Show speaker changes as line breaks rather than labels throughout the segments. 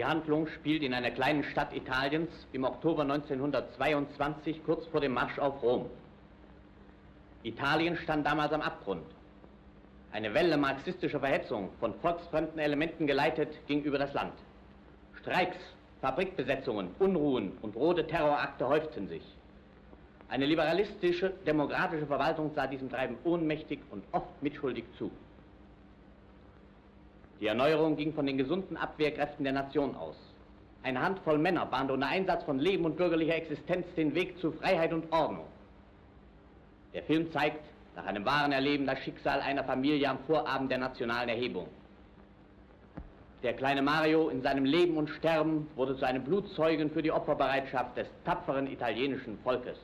Die Handlung spielt in einer kleinen Stadt Italiens im Oktober 1922, kurz vor dem Marsch auf Rom. Italien stand damals am Abgrund. Eine Welle marxistischer Verhetzung, von volksfremden Elementen geleitet, ging über das Land. Streiks, Fabrikbesetzungen, Unruhen und rote Terrorakte häuften sich. Eine liberalistische, demokratische Verwaltung sah diesem Treiben ohnmächtig und oft mitschuldig zu. Die Erneuerung ging von den gesunden Abwehrkräften der Nation aus. Eine Handvoll Männer bahnte unter Einsatz von Leben und bürgerlicher Existenz den Weg zu Freiheit und Ordnung. Der Film zeigt nach einem wahren Erleben das Schicksal einer Familie am Vorabend der nationalen Erhebung. Der kleine Mario in seinem Leben und Sterben wurde zu einem Blutzeugen für die Opferbereitschaft des tapferen italienischen Volkes.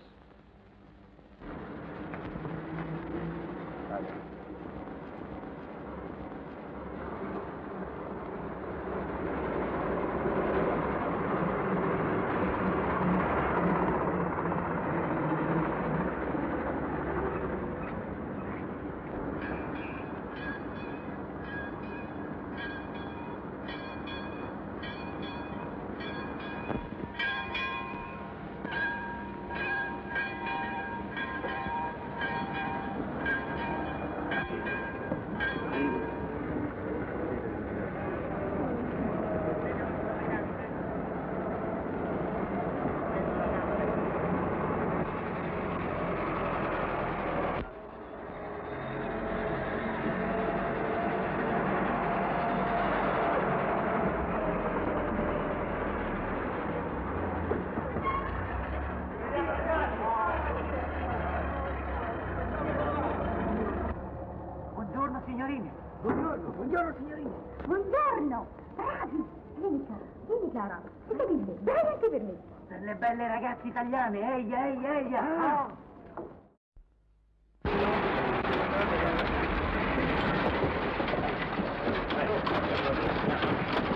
Ragazze italiane, ehi, ehi, ehi. Ah.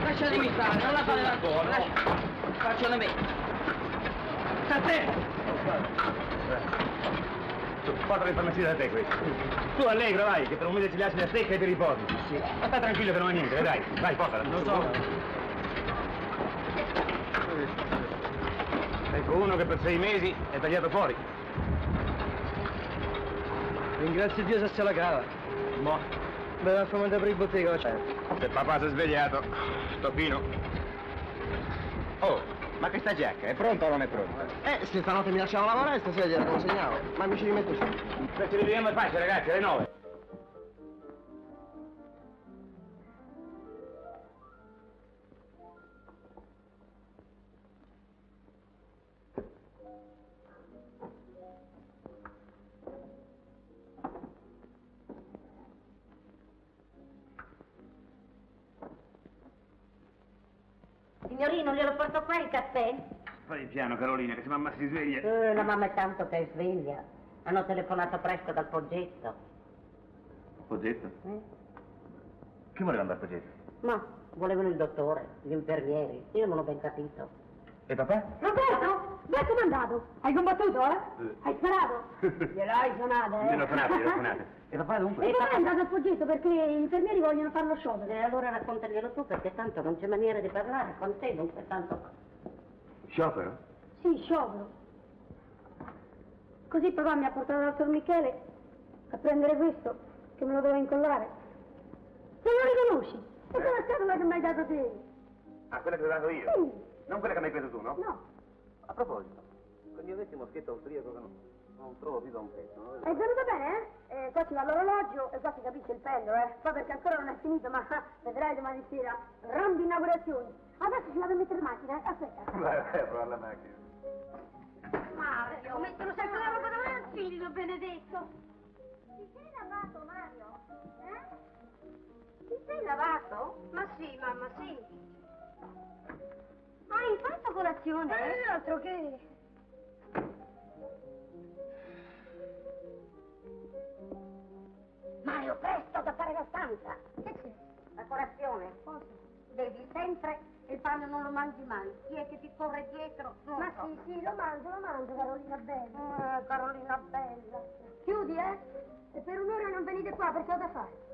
Lasciatemi stare, non la fate ancora, lascia. Faccio da me. Sta a te!
Porta le farmacie da te questo. Tu allegro, vai, che per un mese ci lasci la stecca e ti riposi. Sì. Ma stai tranquillo che non è niente, dai, vai, portala. Lo so. Uno che per sei mesi è tagliato fuori.
Ringrazio Dio se se la cava.
Boh,
Me la fa mandare per il bottega, cioè.
se papà si è svegliato. Topino. Oh, ma questa giacca è pronta o non è pronta?
Eh, se stanotte mi lasciamo lavorare, stasera gliela consegnavo. Ma mi ci rimetto su.
Ci rivediamo in pace, ragazzi, alle nove.
Signorino, glielo porto qua il caffè?
Fai piano, Carolina, che se mamma si sveglia.
Eh, la mamma è tanto che è sveglia. Hanno telefonato presto dal poggetto.
Poggetto?
Eh?
Chi voleva andare a Poggetto?
Ma volevano il dottore, gli infermieri. Io non ho ben capito.
E papà?
Roberto, ben comandato. Hai combattuto, eh? Hai sparato? Gliel'hai suonata, eh?
Glielo suonate, glielo suonate. E papà dunque?
E papà è andato al poggetto perché gli infermieri vogliono farlo sciopero. E allora raccontaglielo tu perché tanto non c'è maniera di parlare con te, dunque tanto...
Sciopero?
Sì, sciopero. Così papà mi ha portato dal dottor Michele a prendere questo, che me lo doveva incollare. Se lo riconosci? E quella scatola che mi hai dato te?
Ah, quella che ti ho dato io?
Sì.
Non quella che mi hai preso tu, no?
No.
A proposito, con il mio vecchio moschetto austriaco che non, non trovo più da un pezzo. no?
È venuto bene, eh? eh? Qua ci va l'orologio e qua si capisce il pendolo, eh? Qua perché ancora non è finito, ma ah, vedrai domani sera. Grandi inaugurazioni. Adesso ci vado a mettere in macchina, eh? Aspetta.
Vai, vai a provare la macchina.
Mario, mettono sempre la roba davanti, figlio benedetto. Ti sei lavato, Mario? Eh? Ti sei lavato? Ma sì, mamma, sì. Hai fatto colazione? Eh, altro che... Mario, presto da fare la stanza. Che c'è? La colazione. Cosa? Devi sempre il pane non lo mangi mai. Chi è che ti corre dietro? Non
Ma
so.
sì, sì, lo mangio, lo mangio, Carolina bella.
Eh, Carolina bella.
Chiudi, eh? E per un'ora non venite qua perché ho da fare.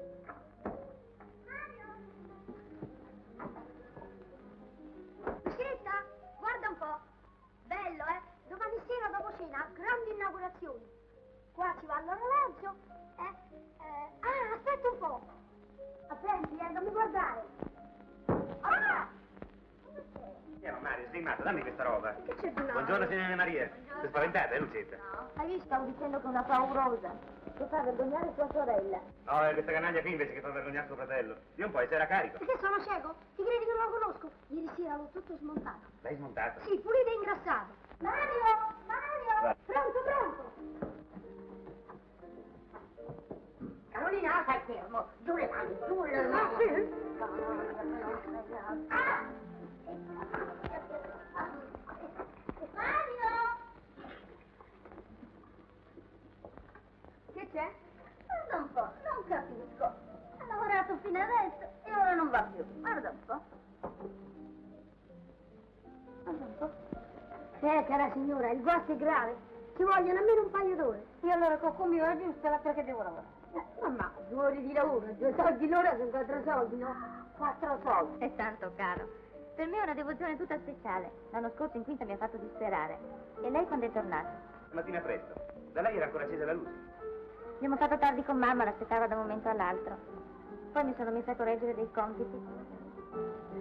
Informazioni. Qua ci va l'orologio. Eh? eh, ah, aspetta un po'. Attenti, eh, non mi guardare. Ah!
Andiamo Mario, sei matto, dammi questa roba.
Che c'è di nuovo?
Buongiorno signora Maria. Sei spaventata, eh Lucetta?
Hai visto? Stavo dicendo che è una paurosa. Che fa vergognare sua sorella.
No, è questa canaglia qui invece che fa vergognare suo fratello. Io un po' era carico.
Perché sono cieco? Ti credi che non lo conosco? Ieri sera l'ho tutto smontato.
L'hai smontato?
Sì, pulito e ingrassato. Mario! Mario!
Va.
Pronto, pronto!
Carolina, stai fermo. Giù le mani, giù le mani.
Ah! Mario! Che c'è? Guarda un po', non capisco. Ha lavorato fino adesso e ora non va più. Guarda un po'. Guarda un po'. Eh, cara signora, il guasto è grave. Ci vogliono almeno un paio d'ore. E allora con mi va giusto perché devo lavorare? Eh, mamma, due ore di lavoro, due soldi l'ora sono quattro soldi, no? Quattro soldi.
È tanto caro. Per me è una devozione tutta speciale. L'anno scorso in quinta mi ha fatto disperare. E lei quando è tornata?
Stamattina presto. Da lei era ancora accesa la luce.
Abbiamo fatto tardi con mamma, l'aspettava da un momento all'altro. Poi mi sono messa a correggere dei compiti.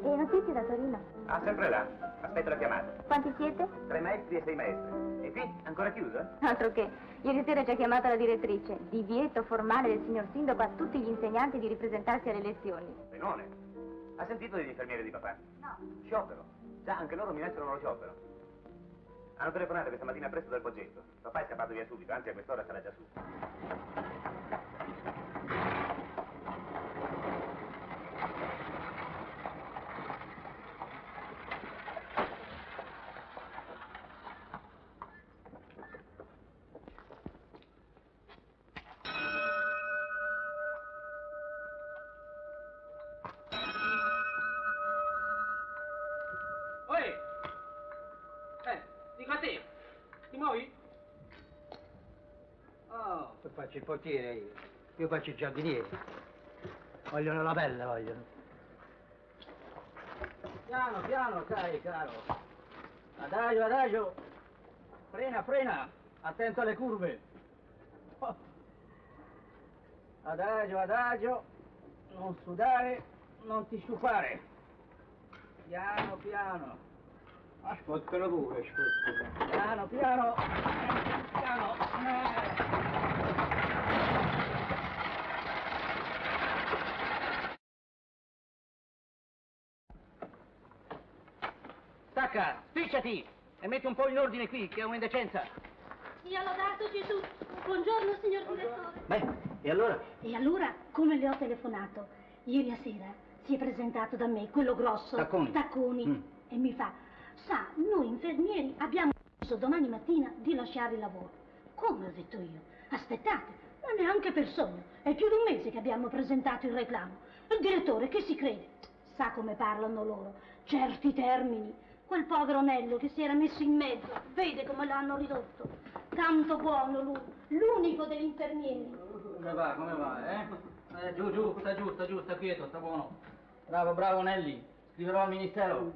E notizie da Torino?
Ah, sempre là. Aspetta la chiamata.
Quanti siete?
Tre maestri e sei maestre. E qui? Ancora chiuso?
Altro che. Ieri sera ci ha chiamato la direttrice. Divieto formale del signor sindaco a tutti gli insegnanti di ripresentarsi alle lezioni.
Benone. Ha sentito degli infermieri di papà?
No.
Sciopero. Già, anche loro minacciano lo sciopero. Hanno telefonato questa mattina presto dal poggetto. Papà è scappato via subito, anzi a quest'ora sarà già su.
Faccio il portiere io. Io faccio il giardiniere. Vogliono la pelle, vogliono. Piano, piano, sai, caro. Adagio, adagio. Frena, frena. Attento alle curve. Oh. Adagio, adagio. Non sudare, non ti stufare. Piano, piano. Ascoltalo pure, ascoltalo. Piano, piano. Piano. Eh. Stacca, spicciati e metti un po' in ordine qui, che è un'indecenza.
Sia lodato Gesù. Buongiorno, signor direttore.
Beh, e allora?
E allora, come le ho telefonato, ieri a sera si è presentato da me quello grosso,
Tacconi.
Tacconi,
Mm.
e mi fa, sa, noi infermieri abbiamo deciso domani mattina di lasciare il lavoro. Come ho detto io? Aspettate, ma neanche per sogno. È più di un mese che abbiamo presentato il reclamo. Il direttore che si crede? Sa come parlano loro, certi termini. Quel povero Nello che si era messo in mezzo, vede come l'hanno ridotto. Tanto buono lui, l'unico degli infermieri.
Come va, come va, eh? Eh, giù, giù, sta giù, sta giù, sta quieto, sta buono. Bravo, bravo Nelli. Scriverò al ministero.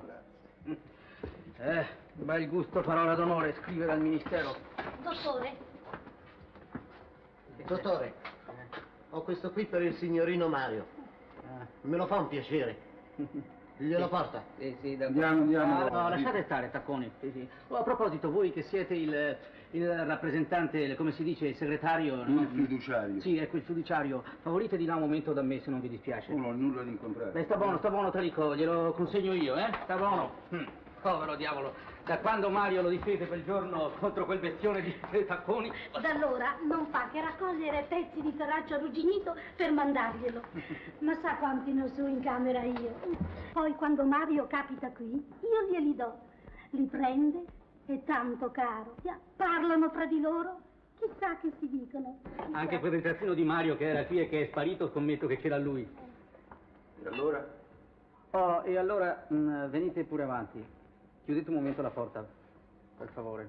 Eh, bel gusto, parola d'onore, scrivere al ministero.
Dottore,
Dottore, ho questo qui per il signorino Mario.
Ah.
Me lo fa un piacere. Glielo porta?
Sì, sì, da
Andiamo, andiamo.
Ah, no, lasciate stare, Tacconi. Sì, sì. Oh, a proposito, voi che siete il, il rappresentante, come si dice, il segretario... no?
Il fiduciario.
Sì, ecco, il fiduciario. Favorite di là un momento da me, se non vi dispiace.
Non ho nulla di incontrare.
Beh, sta buono, sta buono, Talico, glielo consegno io, eh? Sta buono. Hm, Povero diavolo. Da quando Mario lo difese quel giorno contro quel bestione di Tacconi...
da allora non fa che raccogliere pezzi di ferraccio arrugginito per mandarglielo. Ma sa quanti ne ho su in camera io? Poi quando Mario capita qui, io glieli do. Li prende, è tanto caro. Parlano fra di loro, chissà che si dicono.
Anche quel ritrattino di Mario che era qui e che è sparito, scommetto che c'era lui.
E allora?
Oh, e allora mm, venite pure avanti. Chiudete un momento la porta, per favore.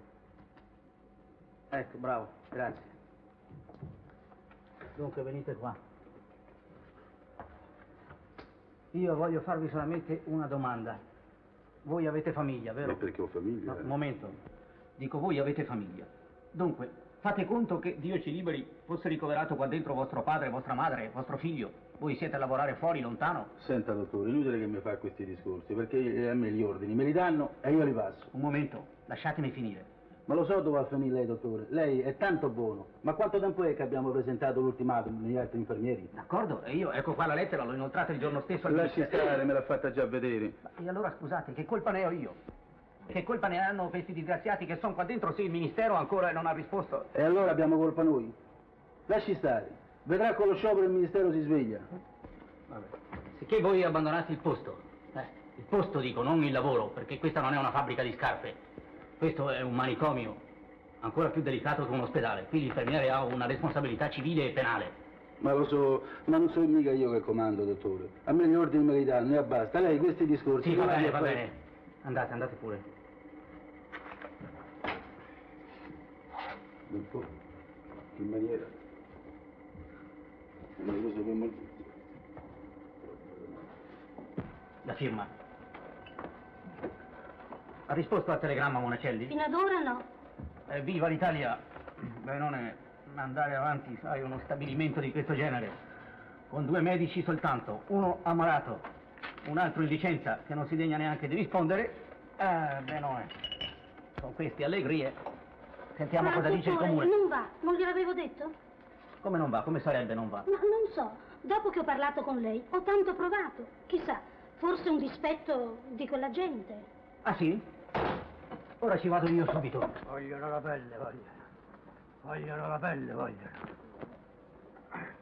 Ecco, bravo, grazie. Dunque, venite qua. Io voglio farvi solamente una domanda. Voi avete famiglia, vero?
Ma perché ho famiglia?
No,
eh?
un momento. Dico, voi avete famiglia. Dunque, Fate conto che Dio ci liberi fosse ricoverato qua dentro vostro padre, vostra madre, vostro figlio. Voi siete a lavorare fuori, lontano?
Senta, dottore, inutile che mi fa questi discorsi, perché a me gli ordini me li danno e io li passo.
Un momento, lasciatemi finire.
Ma lo so dove va a finire lei, dottore. Lei è tanto buono. Ma quanto tempo è che abbiamo presentato l'ultimatum agli altri infermieri?
D'accordo? E io, ecco qua la lettera, l'ho inoltrata il giorno stesso al
Lasci stare, me l'ha fatta già vedere.
E allora scusate, che colpa ne ho io? Che colpa ne hanno questi disgraziati che sono qua dentro se il Ministero ancora non ha risposto?
E allora abbiamo colpa noi? Lasci stare. Vedrà con lo sciopero il Ministero si sveglia.
Sicché voi abbandonate il posto. Eh, il posto dico, non il lavoro, perché questa non è una fabbrica di scarpe. Questo è un manicomio, ancora più delicato che un ospedale. Qui l'infermiere ha una responsabilità civile e penale.
Ma lo so, ma non sono mica io che comando, dottore. A me gli ordini me li danno e basta. Lei questi discorsi...
Sì, va bene, va
fa-
bene. Andate, andate pure.
Dottore, in maniera... Non lo sappiamo...
La firma. Ha risposto al telegramma Monacelli?
Fino ad ora no.
Eh, viva l'Italia! Beh, non è andare avanti, sai, uno stabilimento di questo genere, con due medici soltanto, uno ammalato, un altro in licenza che non si degna neanche di rispondere, eh, beh, no, è. Con queste allegrie sentiamo
Ma,
cosa dice il comune.
Non va, non gliel'avevo detto?
Come non va? Come sarebbe non va?
Ma non so, dopo che ho parlato con lei ho tanto provato. Chissà, forse un dispetto di quella gente.
Ah sì? Ora ci vado io subito.
Vogliono la pelle, vogliono. Vogliono la pelle, vogliono.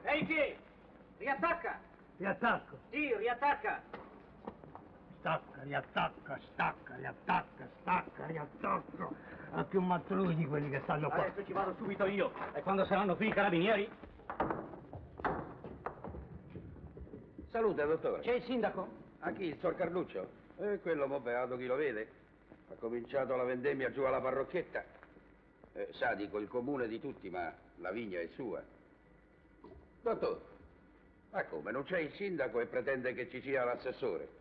Ehi, chi? Riattacca!
Riattacco.
Sì, riattacca!
Stacca, riattacca, stacca, riattacca, stacca, riattacca. Ha più matto lui di quelli che stanno qua.
Adesso ci vado subito io. E quando saranno qui i carabinieri?
Salute, dottore.
C'è il sindaco?
A chi? Il sor Carluccio? Eh, quello, mo beato chi lo vede. Ha cominciato la vendemmia giù alla parrocchietta. Eh, sa, dico, il comune di tutti, ma la vigna è sua. Dottore, ma come? Non c'è il sindaco e pretende che ci sia l'assessore?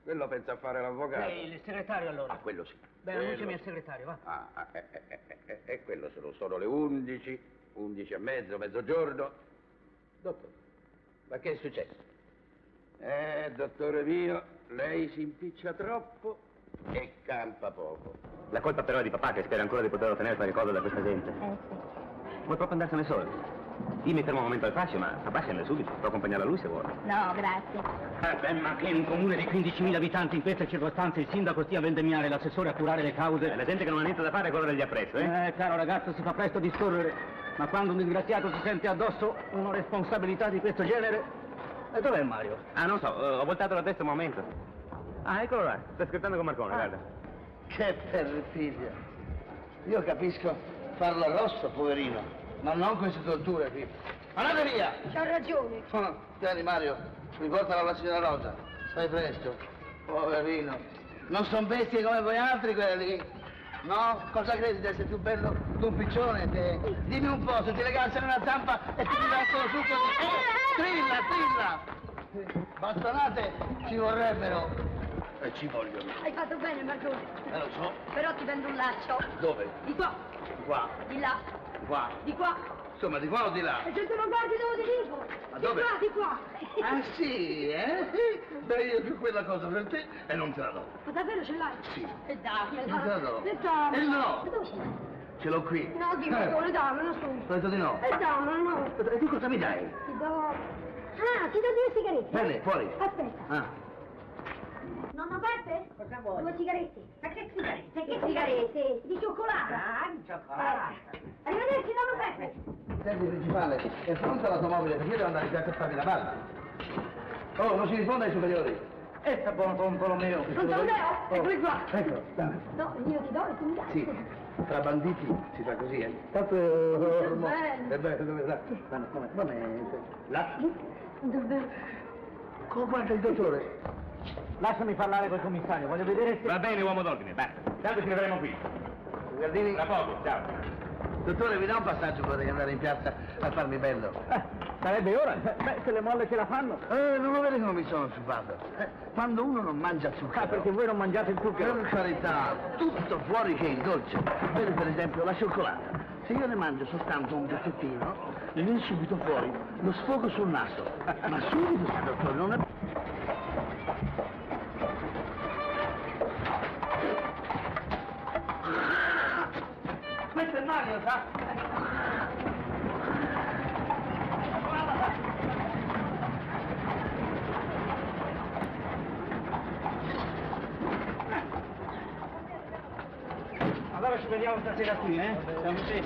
Eh, quello pensa a fare l'avvocato.
Lei il segretario allora?
Ah, quello sì.
Beh,
Quello
annunciami al segretario, va.
Ah, ah, eh, eh, eh, eh, eh, quello sono, sono le 11, 11 e mezzo, mezzogiorno. Dottore, ma che è successo? Eh, dottore mio, lei si impiccia troppo e campa poco.
La colpa però è di papà che spera ancora di poter ottenere qualche cosa da questa gente.
Eh sì.
Vuoi proprio andarsene solo? Io mi fermo un momento al fascio, ma papà scende subito. Può accompagnarla lui se vuole.
No, grazie.
Eh, beh, ma che in un comune di 15.000 abitanti in queste circostanze il sindaco stia a vendemmiare l'assessore a curare le cause.
Eh, la gente che non ha niente da fare è correre gli appresso, eh?
Eh, caro ragazzo, si fa presto a discorrere, ma quando un disgraziato si sente addosso una responsabilità di questo genere... E dov'è Mario?
Ah, non so, eh, ho voltato la testa un momento. Ah, eccolo là, sta scherzando con Marcone, guarda.
Che perfidia. Io capisco farlo rosso, poverino, ma non queste torture qui. Andate via!
C'ha ragione.
Oh, Tieni Mario, riportala alla signora Rosa. Stai presto. Poverino. Non sono bestie come voi altri quelli. No? Cosa credi di essere più bello di un piccione te? Dimmi un po', se ti legassero una zampa e ti tirassero su così. Eh, trilla, trilla! Bastonate ci vorrebbero. E ci vogliono.
Hai fatto bene, Marcone.
Eh lo so.
Però ti vendo un laccio.
Dove?
Di qua,
Di qua.
di là,
Di qua.
di qua.
Insomma, di qua o di là?
E se tu non guardi dove ti dico?
Ma
di
dove?
qua, di qua.
Ah sì, eh? Beh, io più quella cosa per te e non te la do.
Ma davvero ce l'hai?
Sì.
E dai,
Non te la do.
E dai.
Eh, no.
E dove ce l'hai?
Ce l'ho qui.
No, di Marcone, dammelo su.
Ho detto di no.
E dammelo, no.
E tu cosa mi dai?
Ti do... Ah, ti do due sigarette.
Bene, fuori.
Aspetta.
Ah.
Nonno Peppe? Cosa vuoi? Due sigarette. Ma che sigarette? Che sigarette? Di cioccolato. Ah, di cioccolato. Arrivederci, nonno Peppe.
Senti, principale, è pronta l'automobile perché io devo andare piazza a farmi la barba. Oh, non si risponde ai superiori.
E sta buono Tolomeo.
Pronto, Leo? Eccoli qua.
Ecco, dai.
No, io ti do e tu mi dai.
Sì, tra banditi si fa così, eh. Tanto...
bello.
È bello, dove. Vanno, come? Va bene. Là.
Dove?
Come guarda il dottore?
Lasciami parlare col commissario, voglio vedere se...
Va bene, uomo d'ordine, basta. Tanto ci vedremo qui.
Guardini.
Tra poco, ciao.
Dottore, mi dà un passaggio vorrei andare in piazza a farmi bello.
Eh, sarebbe ora. Beh, se le molle ce la fanno.
Eh, non lo vedi come mi sono sciupato? Eh, quando uno non mangia zucchero...
Ah, perché voi non mangiate il zucchero.
Per carità, tutto fuori che il dolce. Vedi per esempio la cioccolata. se io ne mangio soltanto un pezzettino, mi viene subito fuori lo sfogo sul naso. Ma subito, signor dottore, non è...
Questo è Mario, sa? Allora ci vediamo stasera qui, eh? Siamo sì.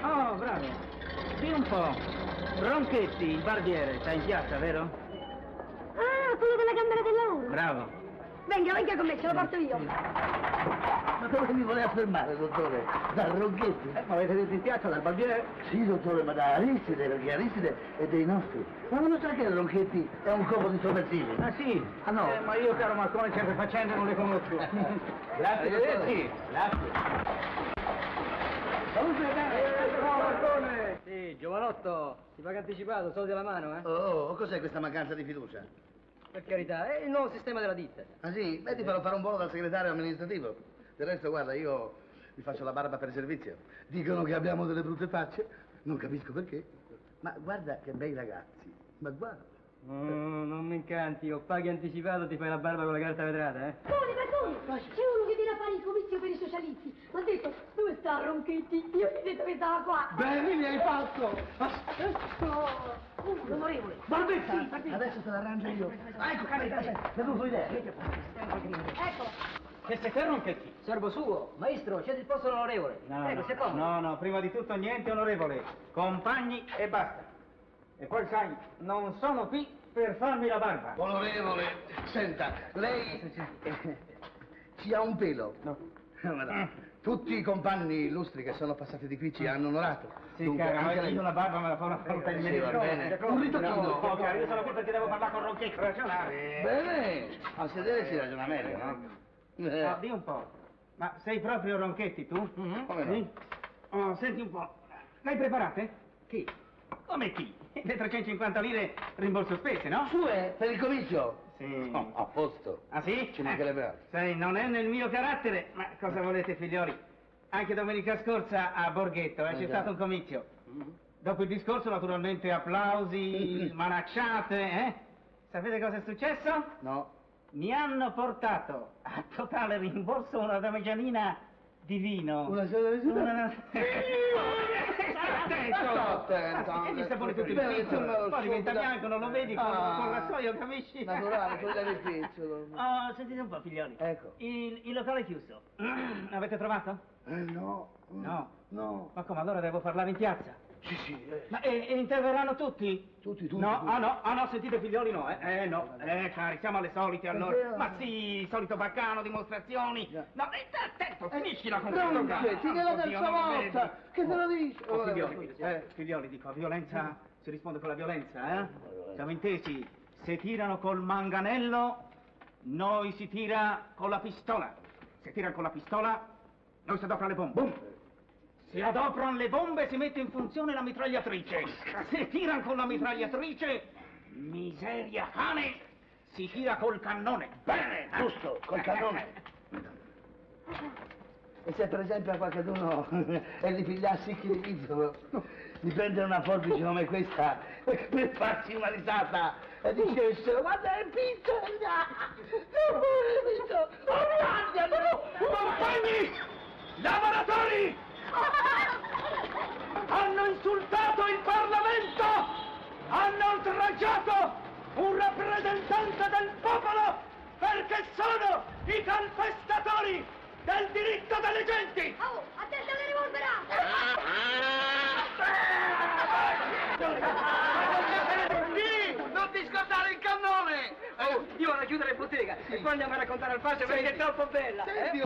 Oh, bravo. Dì un po'. Ronchetti, il barbiere, sta in piazza, vero?
Ah, quello della Camera del Lavoro.
Bravo.
Venga, venga con me, ce lo porto io.
Ma dove mi voleva fermare, dottore? Dal Ronchetti?
Eh, ma avete detto in piazza dal barbiere?
Sì, dottore, ma da Aristide, perché Aristide è dei nostri. Ma non sa che il Ronchetti è un copo di sovversivi?
Ah sì?
Ah no?
Eh, ma io, caro Marcone, sempre facendo non le conosco.
Grazie, dottore.
Sì, grazie. Salute, Marcone! Sì, giovanotto, si paga anticipato, soldi alla mano, eh?
Oh, cos'è questa mancanza di fiducia?
Per carità, è il nuovo sistema della ditta.
Ah sì? Beh, ti farò fare un volo dal segretario amministrativo. Del resto, guarda, io mi faccio la barba per servizio. Dicono che abbiamo delle brutte facce, non capisco perché. Ma guarda che bei ragazzi. Ma guarda.
Mm, non mi incanti, o paghi anticipato ti fai la barba con la carta vetrata, eh?
Tony, Tony, c'è uno che viene a fare il comizio per i socialisti. Mi ha detto, dove sta Ronchetti? Io gli ho detto che stava qua.
Bene, mi hai fatto!
L'onorevole.
Barbetti! Adesso te l'arrangio io. Ah, ecco, carica, mi è venuto idea.
Ecco.
Che sei te, Ronchetti? Servo suo. Maestro, c'è il posto all'onorevole. No, Prego,
no,
accomoda.
no, no, prima di tutto niente onorevole. Compagni e basta. E poi sai, non sono qui per farmi la barba.
Onorevole, senta, lei ci ha un pelo.
No.
Tutti i compagni illustri che sono passati di qui ci hanno onorato.
Sì,
Dunque,
cara,
anche lei-
io la barba me la fa una
Sì,
meno.
va bene. Un ritocchino.
No, cara, io sono qui perché devo parlare con Ronchetti, ragionare.
Bene, a sedere si ragiona meglio, no? Eh.
Ah, di un po'. Ma sei proprio Ronchetti tu?
Come no?
Sì? Oh, senti un po'. L'hai preparate? Chi? Come chi? Le 350 lire rimborso spese, no?
Sue, per il comizio?
Sì.
Oh, a posto.
Ah sì?
Ci mancherebbe altro.
Sai, non è nel mio carattere, ma cosa volete figlioli? Anche domenica scorsa a Borghetto eh,
Eh
c'è
già.
stato un comizio. Dopo il discorso naturalmente applausi, manacciate, eh? Sapete cosa è successo?
No.
Mi hanno portato a totale rimborso una damigianina di vino.
Una sola di
Una-
Sta attento.
E mi sta pure tutto il
insomma,
poi diventa bianco, non lo vedi con,
Ah.
con il rassoio, capisci?
Naturale, togliere il pizzo.
Oh, sentite un po', figlioli.
Ecco.
Il, il locale è chiuso. L'avete trovato?
Eh, no.
No.
No.
Ma come, allora devo parlare in piazza?
Sì, sì. eh.
Ma e, e interverranno tutti?
Tutti, tutti.
No,
tutti.
ah no, ah no, sentite figlioli no, eh? Eh no, eh cari, siamo alle solite allora.
vero.
Ma sì, solito baccano, dimostrazioni. No, eh, attento, finiscila con questo
che è la terza volta. Che te lo dice?
Oh, figlioli, eh, figlioli, dico, a violenza si risponde con la violenza, eh? Siamo intesi, se tirano col manganello, noi si tira con la pistola. Se tirano con la pistola, noi si adoprano le bombe. Boom! Si adoprano le bombe si mette in funzione la mitragliatrice. Se tirano con la mitragliatrice, miseria cane, si tira col cannone. Bene!
Giusto, col cannone. E se per esempio a qualcuno e gli pigliassi chi di pizzo, di prendere una forbice come questa per farsi una risata e dicessero guarda il pizzo! Non vuole il pizzo! Guardalo!
Compagni! Lavoratori! Hanno insultato il Parlamento! Hanno oltraggiato un rappresentante del popolo perché sono i calpestatori del diritto delle genti!
Oh, attento alle rivolverà!
Sì, non ti scordare il cannone! Oh, io vado a chiudere bottega e poi andiamo a raccontare al fascio perché è troppo bella. Eh?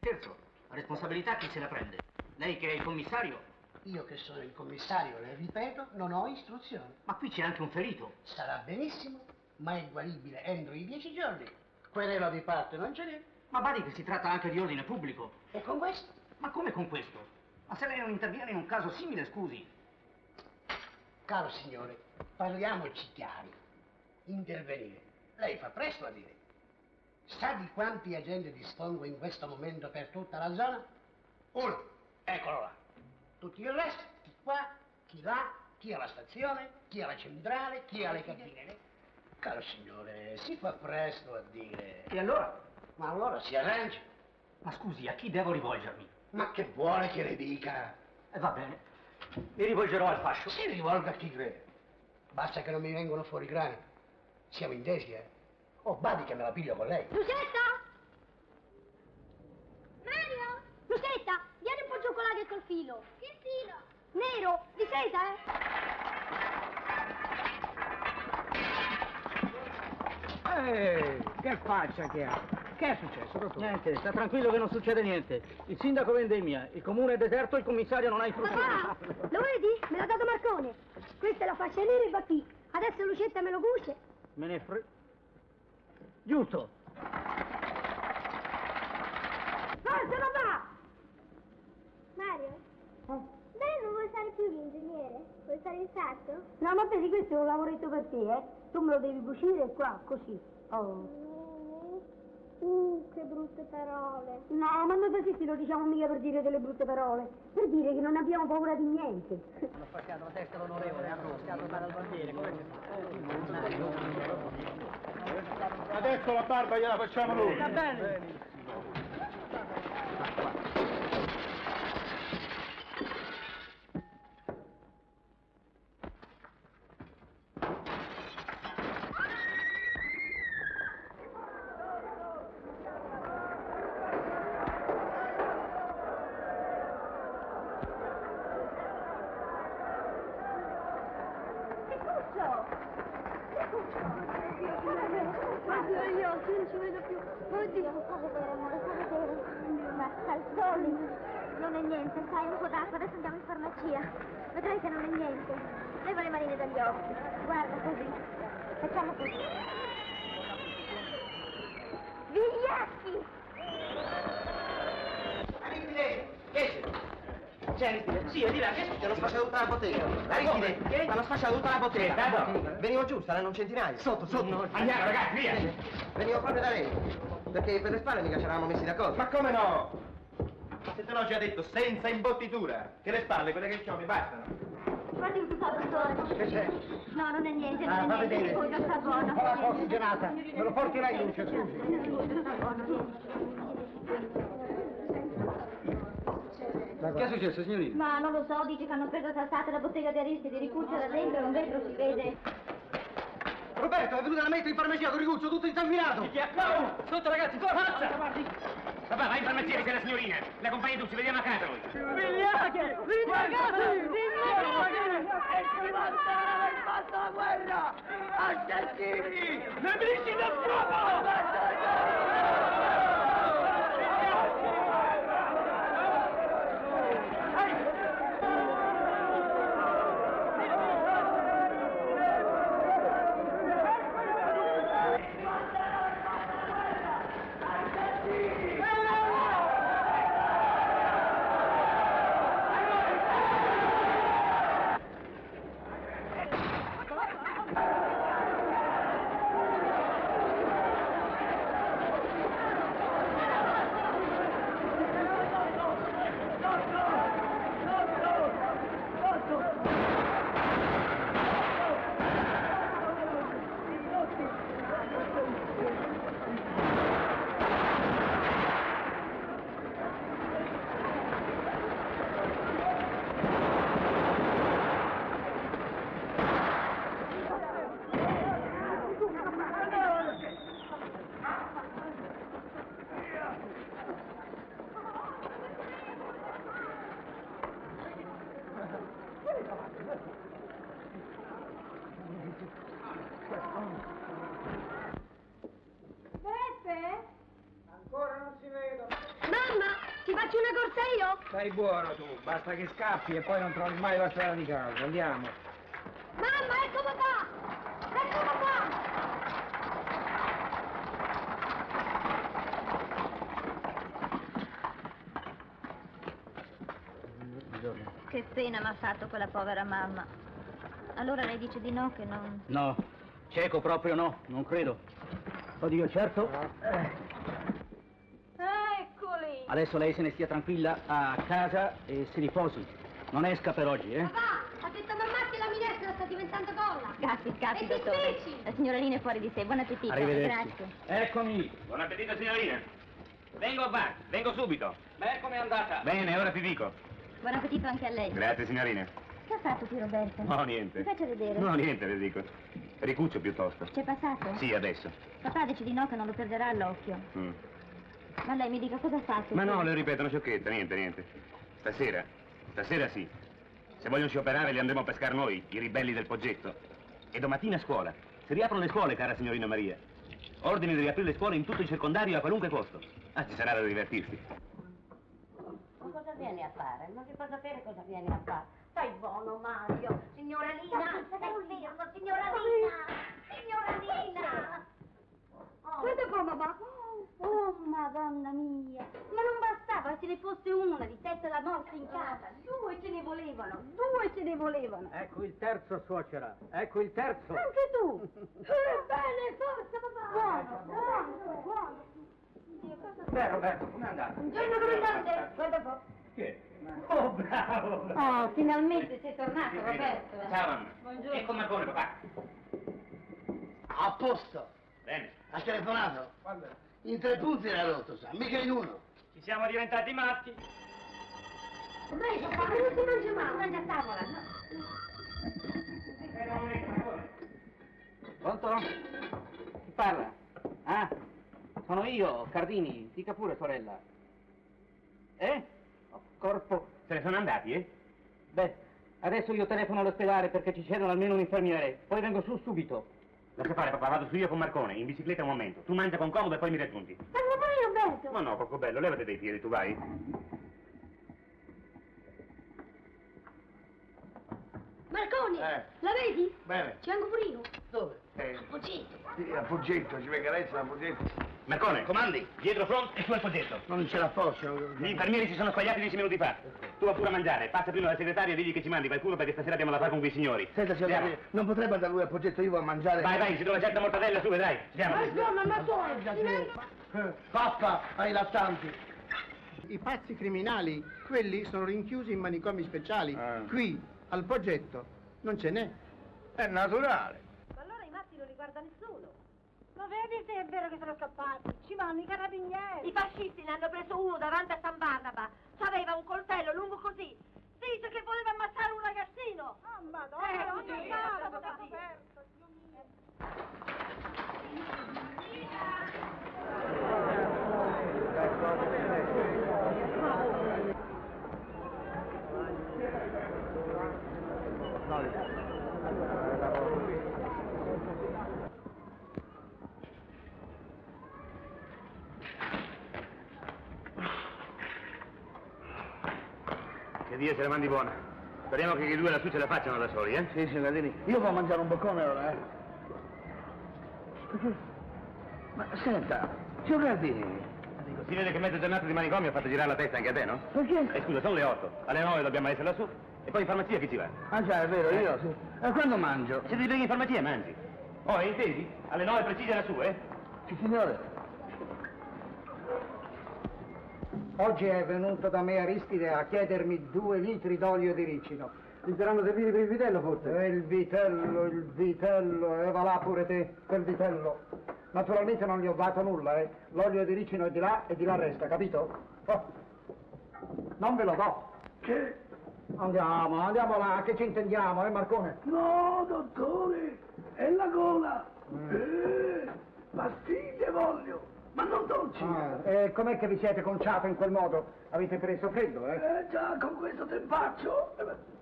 Terzo, la responsabilità chi se la prende? Lei che è il commissario?
Io che sono il commissario, le ripeto, non ho istruzioni.
Ma qui c'è anche un ferito.
Sarà benissimo, ma è guaribile entro i dieci giorni. Querela di parte non ce n'è.
Ma badi che si tratta anche di ordine pubblico.
E con questo?
Ma come con questo? Ma se lei non interviene in un caso simile, scusi.
Caro signore, parliamoci chiari. Intervenire. Lei fa presto a dire. Sa di quanti agenti dispongo in questo momento per tutta la zona? Uno, eccolo là. Tutti il resto, chi qua, chi là, chi alla stazione, chi alla centrale, chi alle cabine. Caro signore, si fa presto a dire.
E allora?
Ma allora si arrangi.
Ma scusi, a chi devo rivolgermi?
Ma che vuole che le dica?
Eh, va bene. Mi rivolgerò al fascio.
Si rivolga a chi crede. Basta che non mi vengono fuori i grani. Siamo intesi, eh? Oh, badi che me la piglio con lei.
Lucetta! Mario! Lucetta, vieni un po' cioccolato col filo. Che filo? Nero, di seta, eh?
Eh, che faccia che ha? Che è successo, dottore?
Niente, sta tranquillo che non succede niente. Il sindaco vendemmia, il comune è deserto, il commissario non ha istruzioni.
Papà, lo vedi? Me l'ha dato Marcone. Questa è la fascia nera e va qui. Adesso Lucetta me lo cuce.
Me ne fre... Giusto.
Forza, papà! Mario? Beh, non vuoi fare più l'ingegnere? Vuoi fare il sarto? No, ma pensi questo è un lavoretto per te, eh? Tu me lo devi cucire qua, così. Oh. Uh, che brutte parole. No, ma noi così lo diciamo mica per dire delle brutte parole. Per dire che non abbiamo paura di niente.
Hanno spaccato la testa l'onorevole, hanno roscato dare al bandiere, come
Adesso la barba gliela facciamo noi.
Va bene.
Oddio, occhi, non ci vedo più. Oddio. Fa vedere, amore, fa vedere. Ma calzoli. Non è niente, sai, un po' d'acqua, adesso andiamo in farmacia. Vedrai che non è niente. Leva le manine dagli occhi. Guarda, così. Facciamo così. Vigliacchi!
Aristide, che c'è? È di là, che c'è? L'ho sfasciato tutta la bottega. Aristide,
Come?
l'hanno sfasciato tutta la bottega. Venivo giù, saranno un centinaio. Sotto, sotto.
Andiamo, ragazzi, via!
Venivo proprio da lei. Perché per le spalle mica ci eravamo messi d'accordo.
Ma come no? Se te l'ho già detto, senza imbottitura, che le spalle, quelle che ho, mi bastano.
Guardi un po', dottore.
Che c'è?
No, non è niente,
Ah,
non
fa
è niente.
vedere.
Scusa, sta buono.
Fa la ossigenata. Me lo porti lei in luce, scusi.
Che è successo, signorina?
Ma non lo so, dice che hanno preso saltate la bottega di Aristide, ricuccia da dentro, non dentro si vede.
Roberto, è venuto da mettere in farmacia con Riguccio, tutto insanguinato.
No! Sotto, ragazzi, forza! Papà, vai in farmacia di la signorina. La compagnia tu, ci vediamo a casa noi.
Vigliacchi! Vigliacchi! Vigliacchi! E aver fatto la guerra! Assassini! Nemici del
Beppe?
Ancora non si vedono.
Mamma, ti faccio una corsa io?
Stai buono tu, basta che scappi e poi non trovi mai la strada di casa. Andiamo.
Mamma, ecco papà! Ecco papà!
Che pena mi ha fatto quella povera mamma. Allora lei dice di no che non...
No, cieco proprio no, non credo. Oddio, certo.
Eccoli!
Adesso lei se ne stia tranquilla a casa e si riposi. Non esca per oggi, eh?
Papà, ha detto mamma che la minestra sta diventando colla.
Scappi, scappi,
E ti
dottore.
spicci?
La signorina è fuori di sé. Buon appetito.
Arrivederci.
Grazie.
Eccomi.
Buon appetito, signorina. Vengo qua, vengo subito.
Beh, com'è andata?
Bene, ora ti dico.
Buon appetito anche a lei.
Grazie, signorina.
Che ha fatto qui Roberto?
No, niente.
Mi faccia vedere.
No, niente, le dico. Ricuccio piuttosto.
C'è passato?
Sì, adesso.
Papà dice di no che non lo perderà all'occhio.
Mm.
Ma lei mi dica cosa ha fatto?
Ma no, le ripeto, una sciocchezza, niente, niente. Stasera, stasera sì. Se vogliono scioperare li andremo a pescare noi, i ribelli del Poggetto. E domattina a scuola. Si riaprono le scuole, cara signorina Maria. Ordini di riaprire le scuole in tutto il circondario a qualunque costo. Ah, ci sarà da divertirsi.
Ma cosa vieni a fare? Non si può sapere cosa vieni a fare. Stai buono, Mario. Signora Lina, stai fermo, signora Lina. Signora Lina.
Guarda qua, mamma.
Oh, madonna mia! Ma non bastava se ne fosse uno di testa da morte in casa. Due ce ne volevano, due ce ne volevano.
Ecco il terzo, suocera. Ecco il terzo.
Anche tu! Bene, forza, papà! Buono, buono, buono.
Beh, Roberto, com'è andato?
Buongiorno, comandante! Guarda un po'.
Che? Oh, bravo!
Oh, finalmente sei tornato, Roberto.
Ciao, mamma.
Buongiorno.
Ecco Marcone, papà.
A posto.
Bene.
Ha telefonato? In tre punti era rotto, sa, mica in uno.
Ci siamo diventati matti.
Preso, papà, non si mangia mai. Mangia a tavola, no?
Pronto? Chi parla? Ah? Sono io, Cardini. Dica pure, sorella. Eh? Corpo.
Se ne sono andati, eh?
Beh, adesso io telefono all'ospedale perché ci cedono almeno un infermiere. Poi vengo su subito.
Lascia fare, papà, vado su io con Marcone, in bicicletta un momento. Tu mangia con comodo e poi mi raggiungi.
Ma non vai, Roberto?
Ma no, poco bello, levati dai piedi, tu vai.
Marconi,
Eh.
la vedi?
Bene.
Vengo pure io.
Dove? Eh,
Poggito.
sì, a Poggetto, ci venga lei, a Poggetto.
Marcone, comandi, dietro front e su al poggetto.
Non ce la posso.
Gli infermieri si sono sbagliati dieci minuti fa. Tu va pure a mangiare, passa prima dal segretario e digli che ci mandi qualcuno perché stasera abbiamo da fare con quei signori.
Senta, signor
Andiamo.
Gabriele, non potrebbe andare lui a Poggetto, io vado a mangiare.
Vai, vai, si trova certa mortadella, su, vedrai. Andiamo.
Ma insomma, ma tu,
Eh, Pappa, ai lattanti.
I pazzi criminali, quelli sono rinchiusi in manicomi speciali. Qui, al Poggetto, non ce n'è.
È naturale.
Ma allora i matti non li guarda nessuno.
Ma vedi se è vero che sono scappati? Ci vanno i carabinieri.
I fascisti ne hanno preso uno davanti a San Barnaba. Aveva un coltello lungo così. Dice che voleva ammazzare un ragazzino.
Ah, madonna,
Eh,
non
è stato
papà.
così.
Che Dio se la mandi buona. Speriamo che i due lassù ce la facciano da soli, eh?
Sì, signor Gardini, io vado a mangiare un boccone ora, eh. Ma senta, signor Gardini,
Si vede che mezza giornata di manicomio ha fatto girare la testa anche a te, no?
perché?
Eh, scusa, sono le otto. Alle nove dobbiamo essere lassù. E poi in farmacia chi ci va?
Ah già, è vero, io sì. E quando mangio?
Se ti beghi in farmacia, mangi. Oh, intendi? Alle nove precise lassù, eh?
Sì, signore.
Oggi è venuto da me Aristide a chiedermi due litri d'olio di ricino. Ti saranno serviti per il vitello, forse? Eh, il vitello, il vitello, e va là pure te, quel vitello. Naturalmente non gli ho dato nulla, eh. L'olio di ricino è di là e di là resta, capito? Oh. Non ve lo do.
Che?
Andiamo, andiamo là, che ci intendiamo, eh, Marcone?
No, dottore, è la gola. Eh, pastiglie voglio, ma non dolci.
Ah, e com'è che vi siete conciato in quel modo? Avete preso freddo, eh?
Eh già, con questo tempaccio. eh,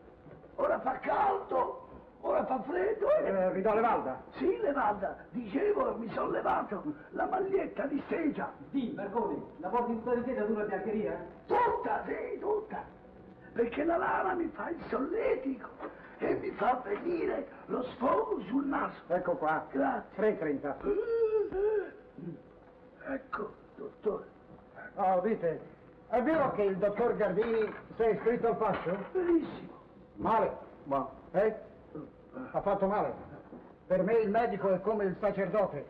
Ora fa caldo, ora fa freddo. e-
Eh, ridò le valda?
Sì, Levanda, dicevo, mi sono levato la maglietta di segia.
Sì, Marconi, la porti tutta di sera sulla biancheria?
Tutta, sì, tutta. Perché la lana mi fa il solletico e mi fa venire lo sfogo sul naso.
Ecco qua.
Grazie.
3,30.
Ecco, dottore.
Oh, dite, è vero che il dottor Gardini si è iscritto al fascio?
Benissimo.
Male. Ma, eh? Ha fatto male. Per me il medico è come il sacerdote.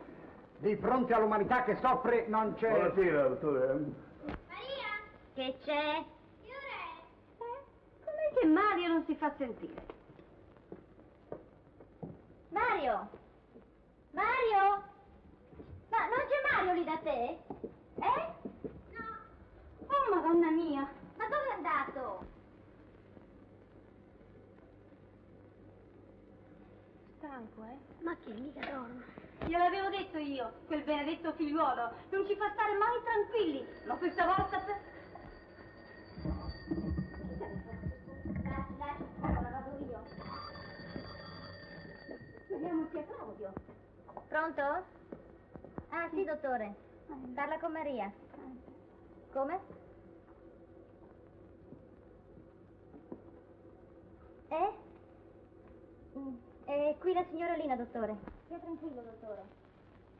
Di fronte all'umanità che soffre non c'è...
Buonasera, dottore.
Che c'è?
Com'è che Mario non si fa sentire?
Mario! Mario! Ma non c'è Mario lì da te? Eh? No. Oh, madonna mia! Ma dove è andato?
Stanco, eh?
Ma che mica dorme?
Gliel'avevo detto io, quel benedetto figliuolo non ci fa stare mai tranquilli, ma questa volta per...
Lasci, lasci, ora vado io.
Speriamo sia Claudio.
Pronto? Ah, sì, dottore. Parla con Maria. Come? Eh? Mm, È qui la signora Lina, dottore. Stia tranquillo, dottore.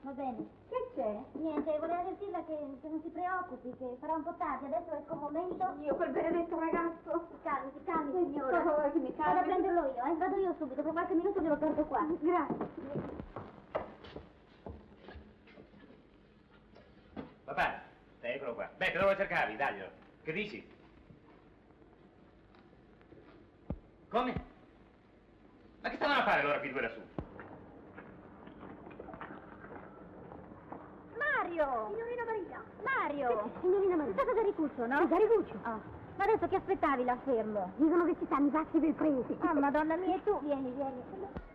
Va bene.
Che c'è?
Niente, volevo avvertirla che, che non si preoccupi, che farà un po' tardi. Adesso è un momento.
Io, quel benedetto ragazzo.
Calmi, si calmi, signora.
favore che mi calmi.
Vado a prenderlo io, eh? Vado io subito, per qualche minuto glielo porto qua.
Grazie.
Papà, eccolo qua. Beh, te dove cercavi? Daglielo. Che dici? Come? Ma che stavano a fare allora qui due lassù?
Mario!
Signorina Maria.
Mario!
Signorina Maria.
È stato Garicuccio, no?
Sì, Garicuccio.
Ah. Ma adesso che aspettavi là fermo?
Dicono che ci stanno i pazzi per presi.
Ah, madonna mia, e tu? Vieni, vieni.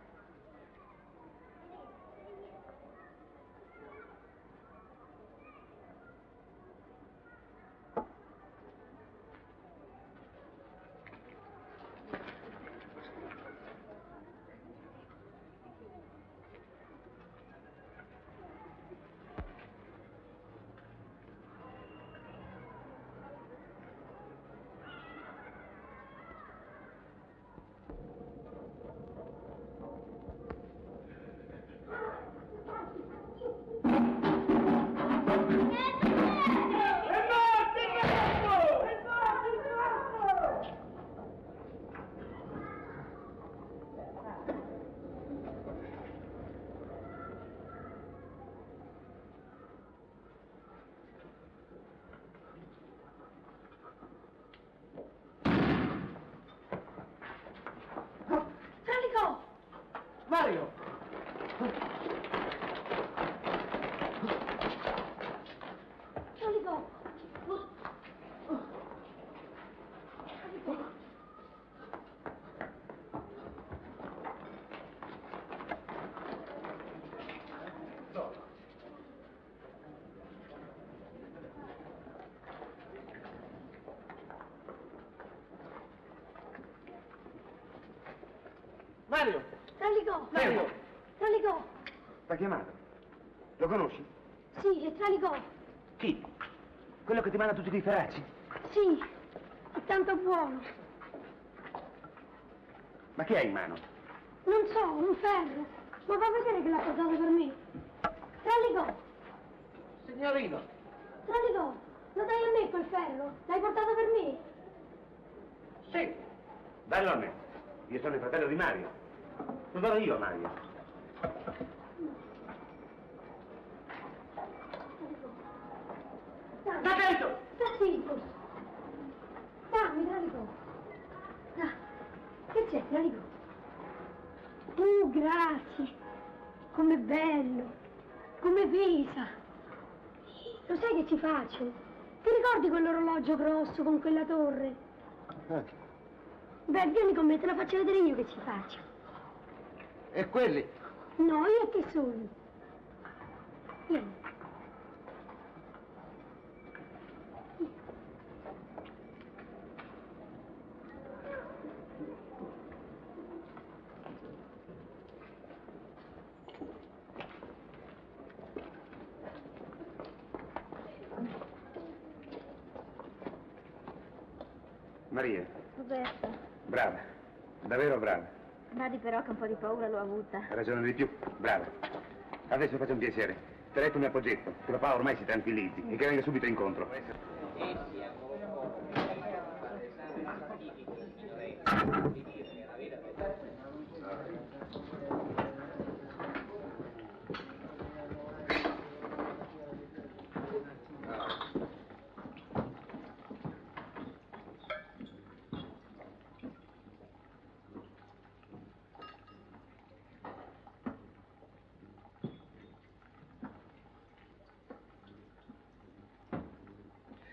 Tralico!
Mario!
Tralico!
Mario! Mario!
Tralico!
T'ha chiamato? Lo conosci?
Sì, è Tralico!
Chi? Quello che ti manda tutti quei feracci?
Sì, è tanto buono.
Ma che hai in mano?
Non so, un ferro. Ma va a vedere che l'ha portato per me. Tralico!
Signorino!
Tralico! Lo dai a me quel ferro? L'hai portato per me?
Sì. Dallo a me. Io sono il fratello di Mario. Lo darò io a Mario.
Sta attento!
Sta zitto! Dammi, Tralico! Ah, che c'è, Tralico? Uh, grazie! Com'è bello! Come pesa! Lo sai che ci faccio? Ti ricordi quell'orologio grosso con quella torre? Beh, vieni con me, te la faccio vedere io che ci faccio.
E quelli?
No, io e te soli. Vieni.
Maria,
Roberto,
brava. Davvero brava.
Badi però che un po' di paura l'ho avuta.
Ha ragione di più. Brava. Adesso faccio un piacere. Telefoni a Poggetto, che papà ormai si tranquillizzi e che venga subito incontro.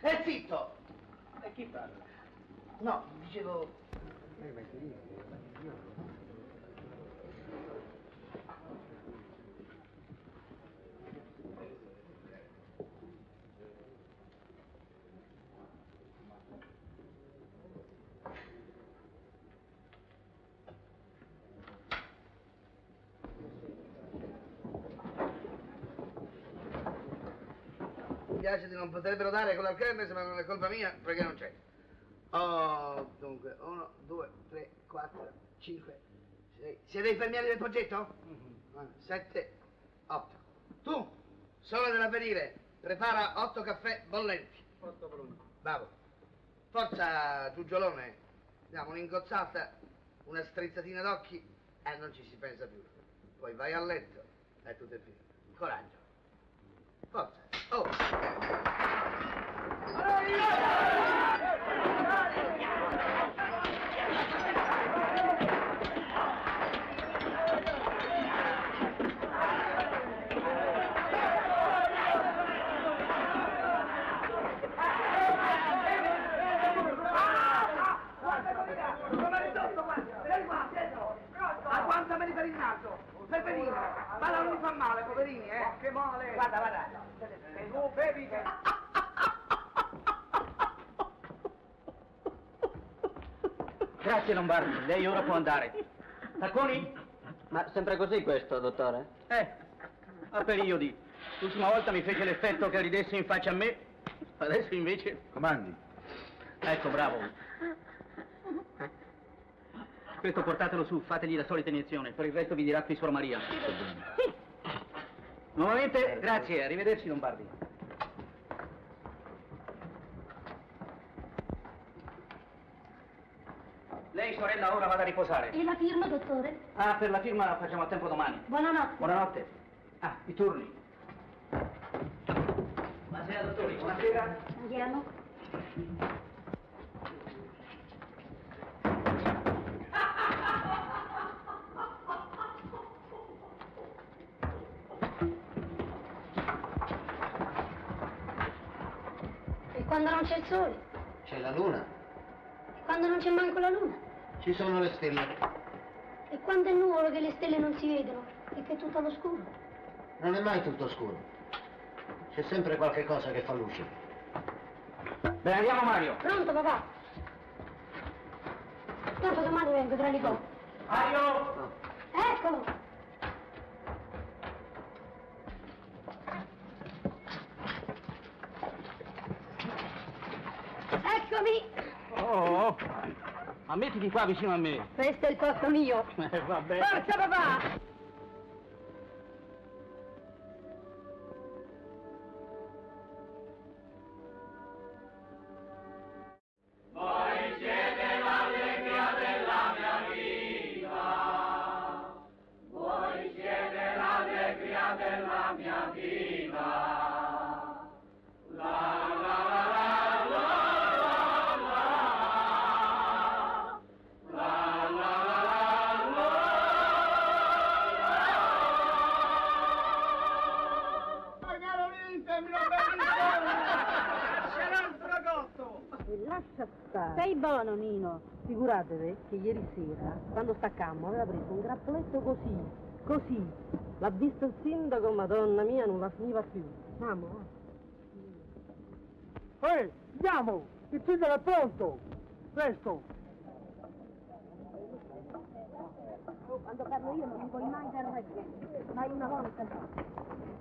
Stai zitto!
E chi parla?
No, dicevo... Mi piace di non potervelo dare con l'alkermes, ma non è colpa mia perché non c'è. Oh, dunque, uno, due, tre, quattro, cinque, sei. Siete infermieri del progetto? Ah, Sette, otto. Tu, sole dell'avvenire, prepara otto caffè bollenti.
Otto volumi.
Bravo. Forza, giugiolone. Diamo un'ingozzata, una strizzatina d'occhi e non ci si pensa più. Poi vai a letto e tutto è finito. Coraggio. Forza. Oh. Agguantameli per il naso. Peperino, ma non mi fa male, poverini, eh. che male. Guarda, guarda. Se tu bevi che...
Grazie Lombardi, lei ora può andare. Tacconi? Ma sempre così questo, dottore? Eh, a periodi. L'ultima volta mi fece l'effetto che ridesse in faccia a me, adesso invece...
Comandi.
Ecco, bravo. Questo portatelo su, fategli la solita iniezione, per il resto vi dirà qui Suor Maria. Nuovamente, grazie, arrivederci Lombardi. Lei, sorella, ora vada a riposare.
E la firma, dottore?
Ah, per la firma la facciamo a tempo domani.
Buonanotte.
Buonanotte. Ah, i turni. Buonasera, dottori. Buonasera.
Andiamo. E quando non c'è il sole?
C'è la luna,
quando non c'è manco la luna?
ci sono le stelle.
E quando è nuvolo che le stelle non si vedono? E che è tutto all'oscuro?
Non è mai tutto scuro. C'è sempre qualche cosa che fa luce.
Bene, andiamo Mario.
Pronto, papà? Tanto domani vengo tra le cose.
Mario!
Eccolo! Eccomi!
Oh, ma mettiti qua vicino a me.
Questo è il posto mio.
Eh, vabbè.
Forza, papà!
Grappoletto così, così. L'ha visto il sindaco, madonna mia, non la finiva più. Andiamo, va.
Ehi, andiamo! Il sindaco è pronto! Presto!
Oh, Quando parlo io non mi puoi mai dar ragione. Mai una volta.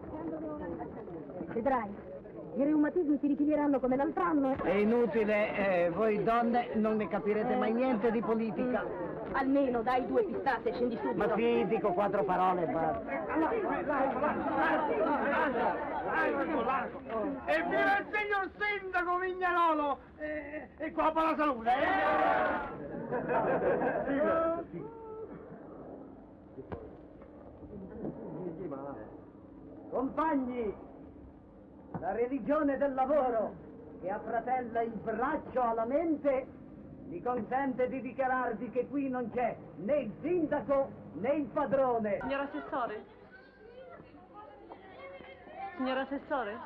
Quando devo Vedrai, i reumatismi si ripiglieranno come l'altro anno.
È inutile, eh, voi donne non ne capirete mai niente di politica.
Almeno dai due pistate, scendi subito.
Ma sì, dico quattro parole e basta. Evviva il signor sindaco Vignalolo! E, e qua per la salute, Compagni, la religione del lavoro che affratella il braccio alla mente mi consente di dichiararvi che qui non c'è né il sindaco né il padrone.
Signor Assessore? Signor Assessore?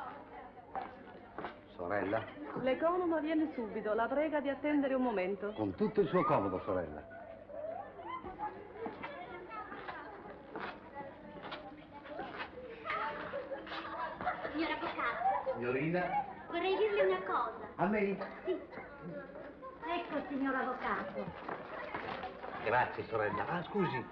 Sorella,
L'economo viene subito, la prega di attendere un momento.
con tutto il suo comodo, sorella.
Signor Avvocato,
Signorina?
vorrei dirle una cosa.
A me?
Sì. Ecco, signor Avvocato.
Grazie, sorella. Ah, scusi,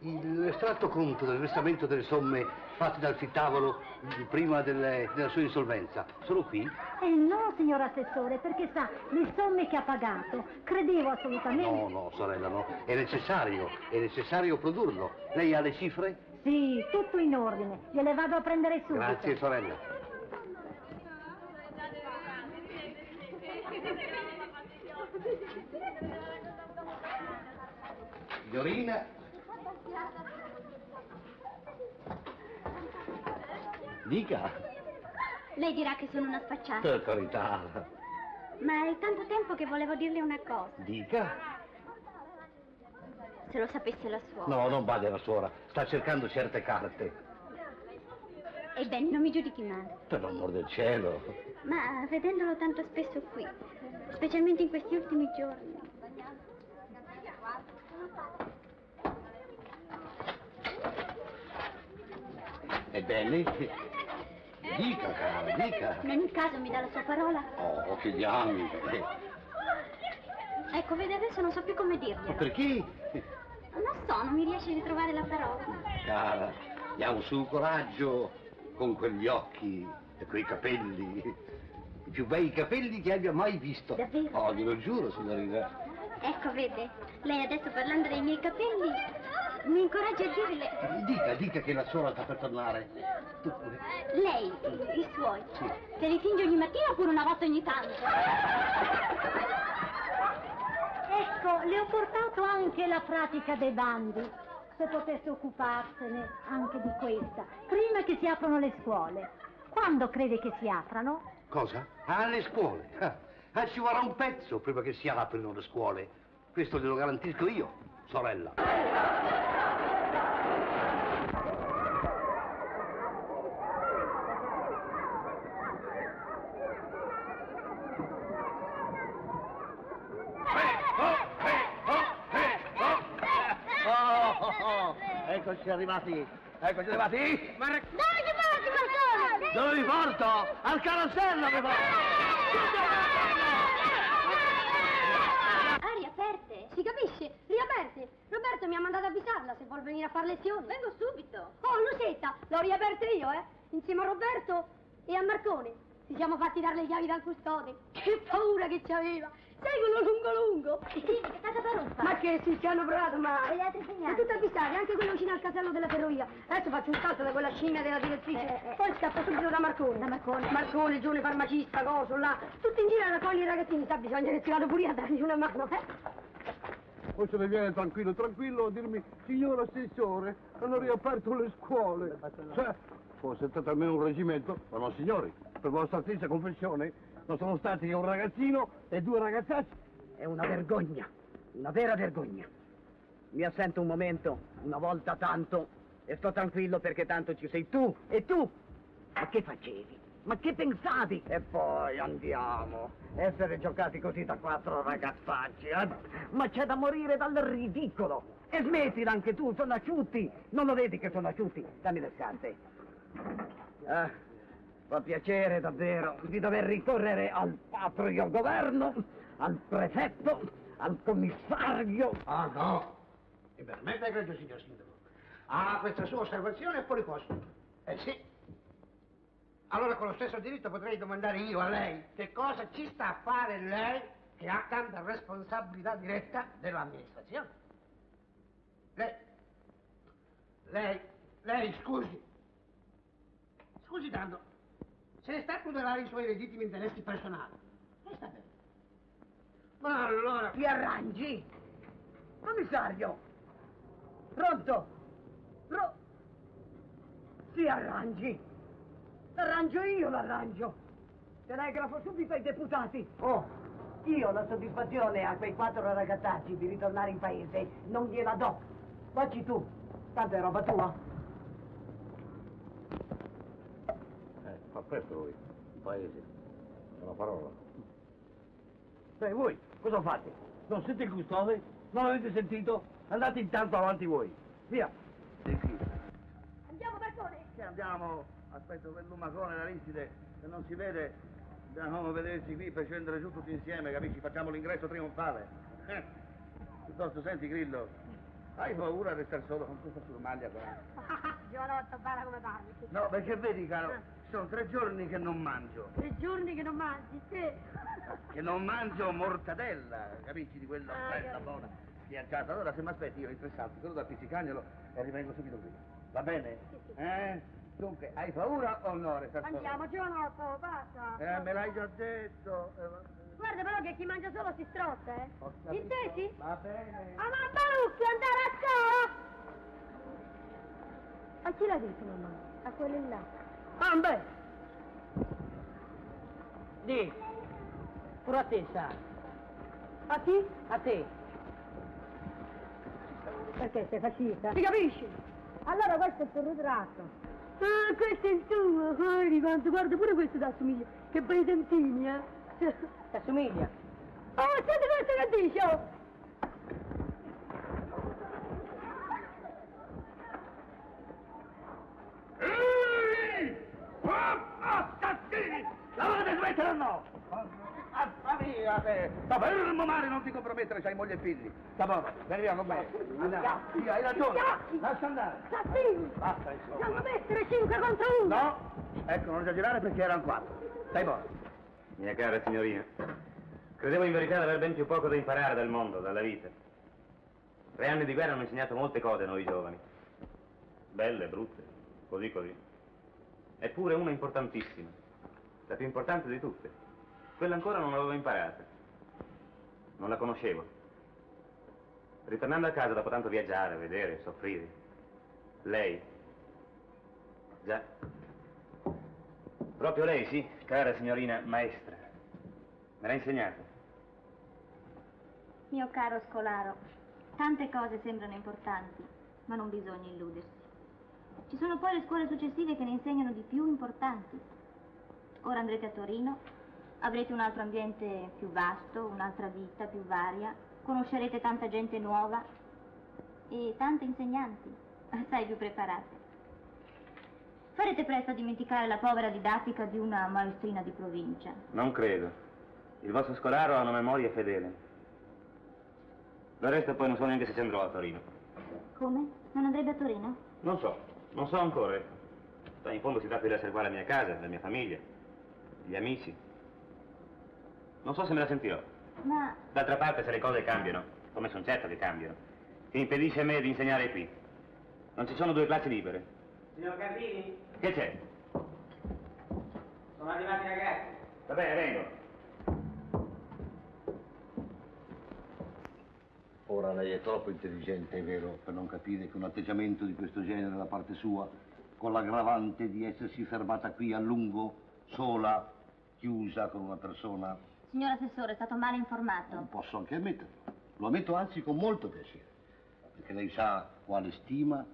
l'estratto conto del versamento delle somme fatte dal fittavolo prima delle- della sua insolvenza, sono qui?
Eh no, signor Assessore, perché sa, le somme che ha pagato, credevo assolutamente...
No, no, sorella, no. È necessario, è necessario produrlo. Lei ha le cifre?
Sì, tutto in ordine, gliele vado a prendere subito.
Grazie, sorella. Signorina? Dica.
Lei dirà che sono una spacciata,
Per carità.
ma è tanto tempo che volevo dirle una cosa.
Dica.
Se lo sapesse la suora.
No, non vada la suora. Sta cercando certe carte.
Ebbene, non mi giudichi male.
Per l'amor del cielo.
Ma vedendolo tanto spesso qui, specialmente in questi ultimi giorni.
Ebbene? Dica, cara, dica.
In ogni caso mi dà la sua parola.
Oh, che diamine.
Ecco, vede, adesso non so più come dirglielo.
Perché?
Non so, non mi riesce a ritrovare la parola.
Cara, andiamo su, coraggio, con quegli occhi e quei capelli. I più bei capelli che abbia mai visto.
Davvero?
Oh, glielo giuro, signorina.
Ecco, vede, lei adesso parlando dei miei capelli mi incoraggia a dirle.
Dica, dica che la suora sta per tornare. Tu pure.
Lei, i suoi,
Sì.
se li tinge ogni mattina oppure una volta ogni tanto?
Ecco, le ho portato anche la pratica dei bandi, se potesse occuparsene anche di questa, prima che si aprono le scuole. Quando crede che si aprano?
Cosa? Alle scuole. Ah, ah, ci vorrà un pezzo prima che si aprino le scuole. Questo glielo garantisco io, sorella.
Oh, oh, oh, eccoci arrivati. Eccoci arrivati. Ma
Dove ti porti, Marcone?
Dove vi porto? Al carosello vi porto.
Aria aperte, si capisce? Riaperte. Roberto mi ha mandato a avvisarla se vuol venire a fare lezioni. Vengo subito. Oh, Lucetta, l'ho riaperte io, eh? Insieme a Roberto e a Marcone. Ci siamo fatti dare le chiavi dal custode. Che paura che ci aveva. Quello lungo lungo?
Sì, che casa baruffa.
Ma che sì, ci hanno provato, ma...
E gli altri
È
segnali?
tutto avvisato, anche quello vicino al casello della ferrovia. Adesso faccio un salto da quella scimmia della direttrice,
Eh, eh.
poi scappo subito da Marcone.
Da Marcone.
Marcone, il giovane farmacista, coso, là. Tutti in giro a raccogliere i ragazzini, sa, bisogna che ci vado pure a dargli una mano, eh?
Poi se ne viene tranquillo, tranquillo a dirmi, signor assessore, hanno riaperto le scuole. Cioè, fosse stato almeno un reggimento, ma no signori, per vostra stessa confessione, non sono stati che un ragazzino e due ragazzacci.
È una vergogna, una vera vergogna. Mi assento un momento, una volta tanto, e sto tranquillo perché tanto ci sei tu e tu. Ma che facevi? Ma che pensavi? E poi andiamo. Essere giocati così da quattro ragazzacci, eh? Ma c'è da morire dal ridicolo. E smettila anche tu, sono asciutti. Non lo vedi che sono asciutti? Dammi le scarpe. Ah, fa piacere davvero di dover ricorrere al patrio governo, al prefetto, al commissario.
Ah, no. E veramente egregio, signor Sindaco. Ah, questa sua osservazione è fuori posto. Eh sì. Allora con lo stesso diritto potrei domandare io a lei che cosa ci sta a fare lei che ha tanta responsabilità diretta dell'amministrazione. Lei, lei, lei, scusi. Scusi tanto, se ne sta a tutelare i suoi legittimi interessi personali. E sta bene. Ma allora...
Ti arrangi? Commissario! Pronto? Pro... Si arrangi! L'arrangio io, l'arrangio! Telegrafo subito ai deputati! Oh! Io la soddisfazione a quei quattro ragazzacci di ritornare in paese non gliela do! Facci tu! Tanto è roba tua!
Eh, fa presto lui, in paese.
Una parola. Beh, voi cosa fate? Non siete il custode? Non avete sentito? Andate intanto avanti voi. Via.
Andiamo, Bertone!
Che andiamo? Aspetta quel lumacone, l'Aristide, se non si vede, dobbiamo vederci qui per scendere giù tutti insieme, capisci? Facciamo l'ingresso trionfale. Eh. Piuttosto, senti, Grillo, hai paura di restare solo con questa surmaglia qua?
Giovanotto, parla come parli.
No, perché vedi, caro, sono tre giorni che non mangio.
Tre giorni che non mangi, te.
Che non mangio mortadella, capisci, di quella
Ah,
bella, buona, schiacciata. Allora, se mi aspetti io in tre salti, quello da pizzicagnolo, e rivengo subito qui. Va bene? Eh? Dunque, hai paura o no, restare solo?
Andiamo, Giovanotto, basta.
Eh, me l'hai già detto. eh,
Guarda però che chi mangia solo si strozza, eh. Intesi?
Va bene.
Ah, ma Barucchi, andare a scuola! A chi l'ha detto, mamma? A quelli là.
Ah, beh. Di. Pure a te, sa.
A chi?
A te.
Perché sei fascista? Si capisci? Allora questo è il tuo ritratto. Ah, questo è il tuo, guardi quanto, guarda pure questo ti assomiglia. Che bei dentini, eh. Ti
assomiglia?
Oh, senti questo che dice, oh.
Assassini! La volete smettere o no? Mazza mia, te! Ma fermo mare, non ti compromettere, c'hai moglie e figli. Sta buono, vieni via con me. Andiamo. Sì, hai ragione. Lascia andare.
Assassini!
Basta, insomma.
Dobbiamo mettere 5 contro 1.
No, ecco, non esagerare perché erano quattro. Stai buono.
Mia cara signorina, credevo in verità di aver ben più poco da imparare dal mondo, dalla vita. Tre anni di guerra hanno insegnato molte cose a noi giovani. Belle, brutte, così così. Eppure una importantissima, la più importante di tutte. Quella ancora non l'avevo imparata. Non la conoscevo. Ritornando a casa dopo tanto viaggiare, vedere, soffrire. Lei. Già. Proprio lei, sì, cara signorina maestra. Me l'ha insegnato.
Mio caro scolaro, tante cose sembrano importanti, ma non bisogna illudersi. Ci sono poi le scuole successive che ne insegnano di più importanti. Ora andrete a Torino, avrete un altro ambiente più vasto, un'altra vita più varia, conoscerete tanta gente nuova e tante insegnanti, assai più preparate. Farete presto a dimenticare la povera didattica di una maestrina di provincia.
Non credo. Il vostro scolaro ha una memoria fedele. Del resto poi non so neanche se ci andrò a Torino.
Come? Non andrebbe a Torino?
Non so, non so ancora. Ma in fondo si tratta di riservare la mia casa, la mia famiglia, gli amici. Non so se me la sentirò.
Ma
D'altra parte se le cose cambiano, come sono certo che cambiano, che impedisce a me di insegnare qui. Non ci sono due classi libere.
Signor Gardini,
Che c'è?
sono arrivati i ragazzi.
Va bene, vengo.
Ora lei è troppo intelligente, è vero, per non capire che un atteggiamento di questo genere da parte sua, con l'aggravante di essersi fermata qui a lungo, sola, chiusa con una persona,
Signor Assessore, è stato male informato.
posso anche ammetterlo. Lo ammetto anzi con molto piacere, perché lei sa quale stima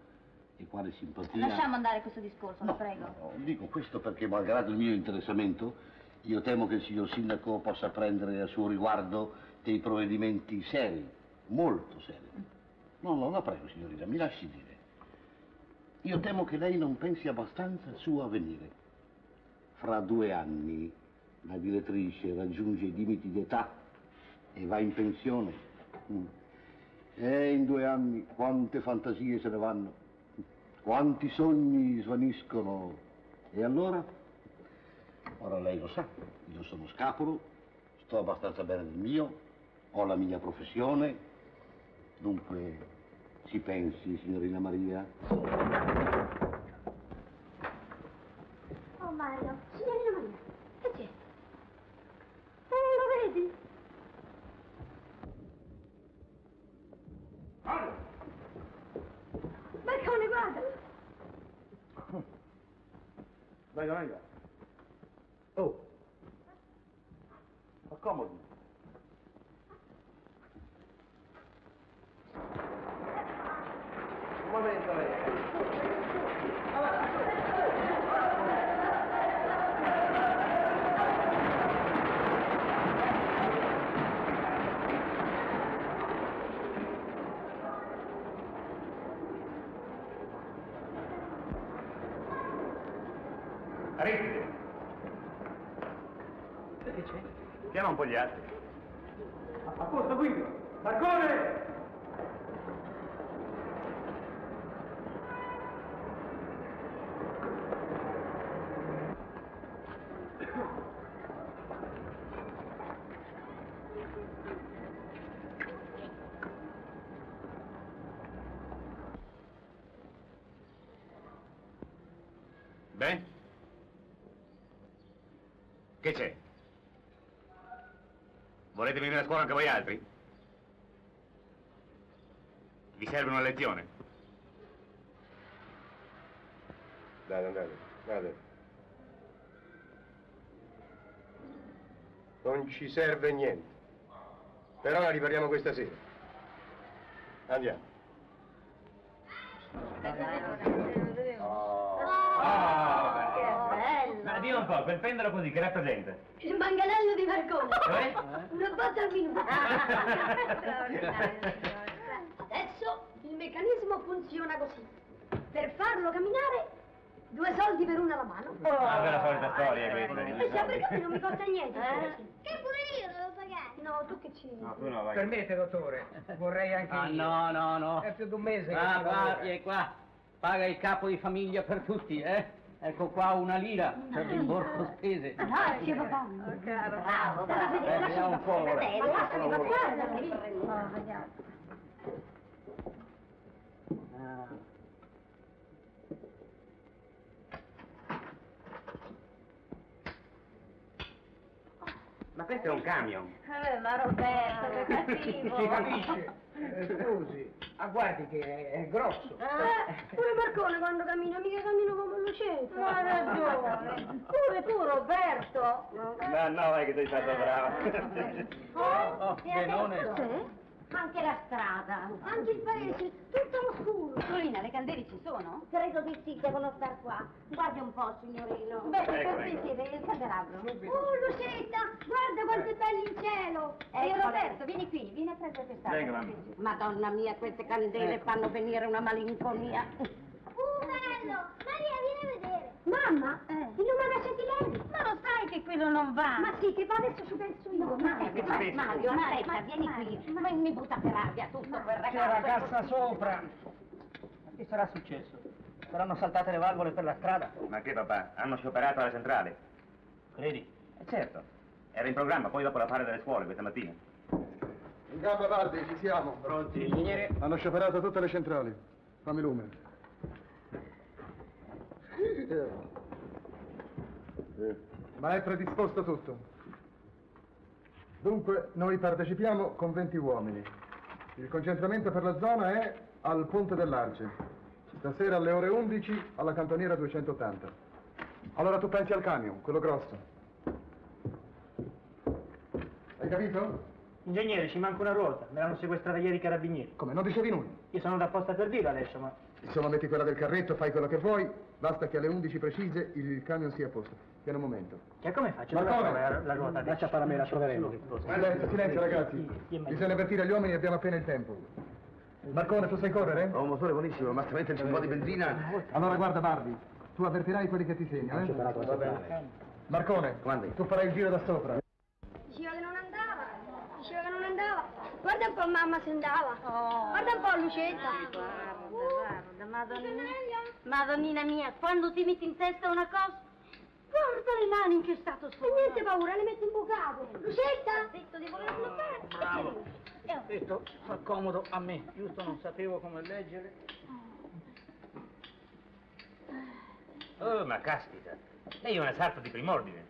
e quale simpatia.
Lasciamo andare questo discorso, la prego.
No, Dico questo perché, malgrado il mio interessamento, io temo che il signor Sindaco possa prendere a suo riguardo dei provvedimenti seri, molto seri. No, no, la prego, signorina, mi lasci dire. Io temo che lei non pensi abbastanza al suo avvenire. Fra due anni la direttrice raggiunge i limiti di età e va in pensione. Mm. E in due anni quante fantasie se ne vanno, quanti sogni svaniscono. E allora? Ora lei lo sa, io sono scapolo, sto abbastanza bene del mio, ho la mia professione, dunque ci pensi, signorina Maria?
Oh Mario, signorina Maria, che c'è? Oh, lo vedi? Marcone, guarda!
Venga, venga. Oh. Accomodi. Un momento, lei.
Aristide,
Che c'è?
chiama un po' gli altri.
A posto, Guido! Marcone!
Beh? Che c'è? Scuola anche voi altri? Vi serve una lezione?
Dai, andate, andate. Non ci serve niente. Però la ripariamo questa sera. Andiamo.
Ma dio un po', quel pendolo così, che rappresenta?
Il manganello di Marcone.
Cioè?
Una botta al minuto. Adesso il meccanismo funziona così. Per farlo camminare, due soldi per una alla mano.
Ah, quella solita storia questa.
E sempre
soldi.
così non mi costa niente.
Eh?
Che pure io devo pagare. No, tu che ci...
No, tu no, vai.
Permette, dottore, vorrei anche
Ah,
io.
no, no, no.
È più di un mese che
Ah, va, vieni qua. Paga il capo di famiglia per tutti, eh? Ecco qua una lira per rimborso spese.
Grazie, papà.
Bravo,
bravo.
Eh, vediamo un po' ora.
Guardami, ma guardami. Oh, vediamo.
Ah.
Ma questo è un camion.
Eh, ma Roberto, che cattivo.
Si capisce. Eh, scusi, ah, guardi che è, è grosso.
Eh, pure Marcone quando cammina, mica cammina come Lucetta.
Ma hai ragione. Pure tu, Roberto.
No, no, vai che sei stato bravo.
Oh,
e adesso?
Sì? Anche la strada.
Anche il paese, tutto oscuro.
Solina, le candele ci sono? Credo di sì, devono star qua. Guardi un po', signorino. Beh,
Ecco, ecco.
sì, vedi il candelabro.
Oh, Lucetta, guarda quanto è bello il cielo.
E
Ecco,
Roberto, vieni qui, vieni a prendere questa. Madonna mia, queste candele fanno venire una malinconia.
Umello, Maria, vieni a vedere. Mamma,
Eh.
il numero Settileri.
Ma lo sai che quello non va?
Ma sì, che fa adesso ci penso io.
Ma,
che
ma-
pensi?
Mario, aspetta, vieni qui. Ma mi butta per aria tutto quel
C'è
ragazzo.
la cassa sopra. Ma che sarà successo? Saranno saltate le valvole per la strada?
Ma che papà? Hanno scioperato alla centrale?
Credi?
Eh certo. Era in programma, poi dopo la fare delle scuole questa mattina.
In gamba Bardi, ci siamo.
Pronti? Ingegnere?
Hanno scioperato tutte le centrali. Fammi lume. Ma è predisposto tutto. Dunque, noi partecipiamo con 20 uomini. Il concentramento per la zona è al Ponte dell'Arce. Stasera alle ore 11 alla cantoniera 280. Allora tu pensi al camion, quello grosso. Hai capito?
Ingegnere, ci manca una ruota. Me l'hanno sequestrata ieri i carabinieri.
Come, non dicevi nulla?
Io sono da apposta per dirlo adesso, ma...
Insomma, metti quella del carretto, fai quello che vuoi, basta che alle 11 precise il camion sia a posto. Piano un momento.
E come faccio?
Ma come?
la, la ruota? Lascia fare a me, la troveremo.
Silenzio, silenzio ragazzi. Bisogna avvertire gli uomini, abbiamo appena il tempo. Marcone, tu sai correre?
Ho un motore buonissimo, basta metterci un po' di benzina.
Allora guarda Barbi, tu avvertirai quelli che ti segnano, eh? Marcone, tu farai il giro da sopra.
Diceva che non andava, diceva che non andava. Guarda un po' mamma se andava. Guarda un po' Lucetta.
Guarda, madonnina, madonnina mia, quando ti metti in testa una cosa, guarda le mani in che stato sono.
E niente paura, le metti in bucato. Lucetta!
Ha detto di volerlo fare.
Bravo.
Eh,
Questo fa comodo a me, giusto? Non sapevo come leggere.
Oh, ma caspita. Lei è una sarta di prim'ordine.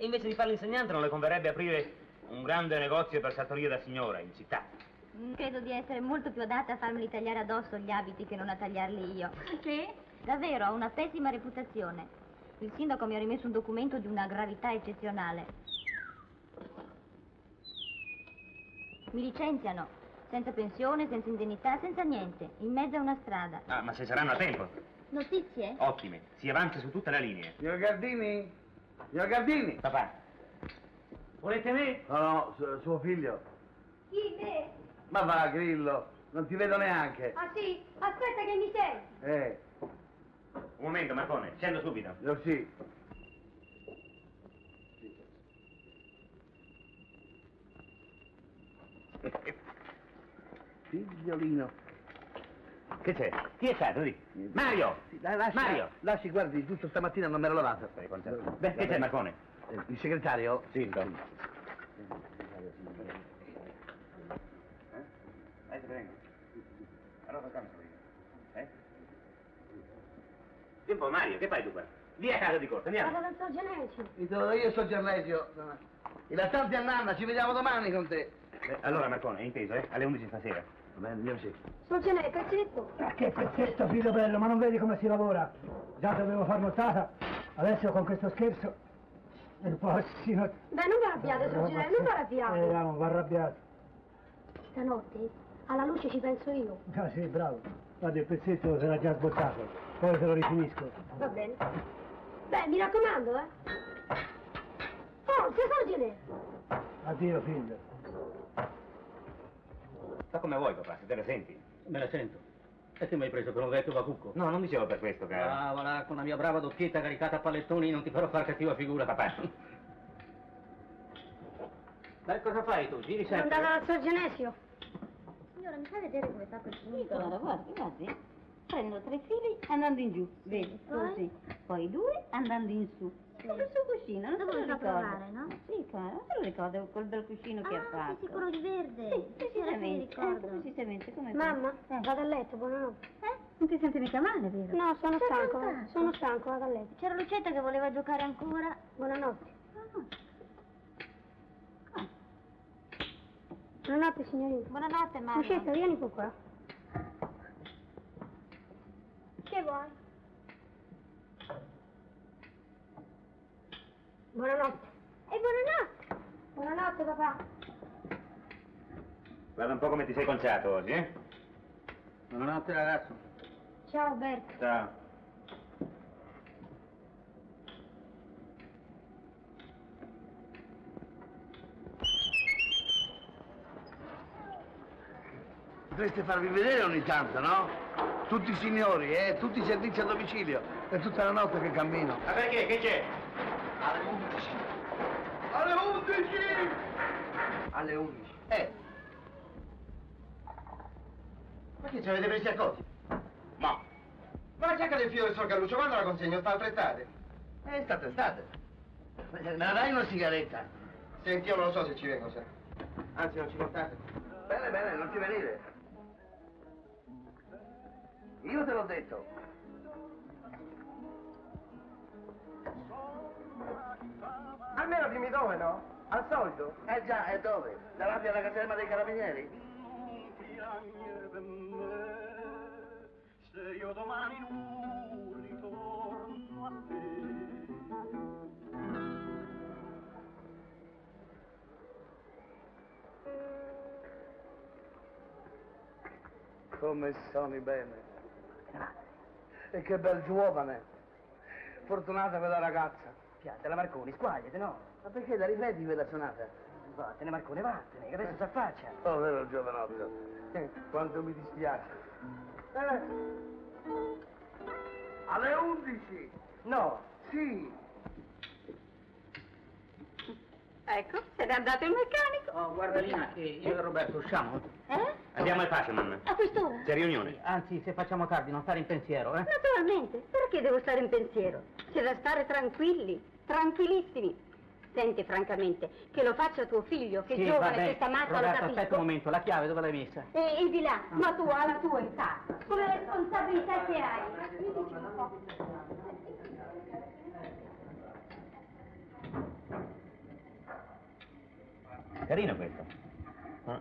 Invece di fare l'insegnante non le converrebbe aprire un grande negozio per sartoria da signora in città.
Mm, Credo di essere molto più adatta a farmeli tagliare addosso gli abiti che non a tagliarli io.
Perché?
Davvero, ho una pessima reputazione. Il sindaco mi ha rimesso un documento di una gravità eccezionale. Mi licenziano, senza pensione, senza indennità, senza niente, in mezzo a una strada.
Ah, ma se saranno a tempo.
Notizie?
Ottime. Si avanza su tutta la linea.
Signor Gardini? Signor Gardini?
Papà.
Volete me?
No, no, su- suo figlio.
Chi me?
Ma va, Grillo, non ti vedo neanche.
Ah sì? Aspetta che mi senti.
Eh.
Un momento, Marcone, scendo subito.
Lo sì. Figliolino.
Che c'è? Chi è stato lì? Mario!
Sì, lasci,
Mario!
Lasci, guardi, giusto stamattina non me l'ho lavato.
Beh, che c'è, Marcone?
Eh, il segretario?
Sì, po', Mario, che fai tu qua? Via casa di corsa, andiamo.
Vado dal Sorgenesi.
Mi trovo io sto Gerlesio. I lattanti a nanna, ci vediamo domani con te.
Eh, allora, Marcone, è inteso, eh? Alle 11 stasera.
Va bene, andiamo sì.
Sorgenesi, pezzetto.
Ma che pezzetto, figlio bello, ma non vedi come si lavora? Già dovevo far notata, adesso con questo scherzo il prossimo...
Beh, non vi arrabbiate, Sorgenesi, non vi arrabbiate.
Eh, non va arrabbiato.
Stanotte alla luce ci penso io.
Ah sì, bravo. Guarda, il pezzetto sarà già sbottato, poi te lo rifinisco.
Va bene. Beh, mi raccomando, eh. Forza, Sorgenesi.
Addio, figlio.
Fa come vuoi, papà, se te la senti.
Me la sento. E ti mi hai preso per un vecchio bacucco?
No, non dicevo per questo, caro.
Ah, voilà, con la mia brava doppietta caricata a pallettoni non ti farò far cattiva figura.
Papà.
Beh, cosa fai tu? Giri
Sono
sempre?
andata dal Sorgenesio.
Signora, mi fa vedere come fa quel punto? Allora, guardi, guardi. Prendo tre fili andando in giù, vedi, così. Poi due andando in su. Come il suo cuscino, non
Dopo
se lo ricorda?
provare, no?
Sì, cara, non se lo ricorda quel bel cuscino che ha
Ah,
fatto.
sì, sì, quello di verde.
Sì, precisamente,
ricordo.
ecco, precisamente come
Mamma,
Eh.
vado a letto, buonanotte.
Eh? Non ti senti mica male, vero?
No, sono stanco,
fantastico.
sono stanco, vado a letto.
C'era Lucetta che voleva giocare ancora.
Buonanotte. Buonanotte, signorina.
Buonanotte, Mario.
Lucetta, vieni un po' qua. Che vuoi? Buonanotte. E buonanotte. Buonanotte, papà.
Guarda un po' come ti sei conciato oggi, eh?
Buonanotte, ragazzo.
Ciao, Bert.
Ciao.
Potreste farvi vedere ogni tanto, no? Tutti i signori, eh? Tutti i servizi a domicilio. È tutta la notte che cammino.
Ma perché? Che c'è?
Alle 11. Alle 11! Alle 11. Eh.
Ma che ci avete presi a cotti?
Ma.
Ma la giacca del filo del Sor Galluccio, quando la consegno? Sta altre estate?
Eh, state, state. Me la dai una sigaretta?
Senti, io non lo so se ci vengo, sa. Anzi, non ci portate.
Bene, bene, non ti venire. Io te l'ho detto.
Almeno dimmi dove, no? Al solito?
Eh già, e dove? Davanti alla caserma dei carabinieri?
Se io domani non ritorno a
Come suoni bene. E che bel giovane. Fortunata quella ragazza.
Piantela Marconi, squagliate, no?
Ma perché la ripeti quella sonata?
Vattene Marconi, vattene, che adesso si affaccia.
Povero giovanotto. Eh, Quanto mi dispiace. Eh. Alle 11!
No.
Sì.
Ecco, se n'è andato il meccanico.
Oh, guarda Lina, che io e Roberto usciamo.
Eh?
Andiamo al mamma.
A quest'ora?
C'è riunione.
Anzi, se facciamo tardi, non stare in pensiero, eh?
Naturalmente, perché devo stare in pensiero? C'è da stare tranquilli, tranquillissimi. Senti, francamente, che lo faccia tuo figlio, che
Sì,
giovane,
vabbè.
che sta matta, lo
Roberto,
capisco.
aspetta un momento, la chiave dove l'hai messa?
E, e di là, ma tu alla tua età, con le responsabilità che hai.
Carino questo. Ah.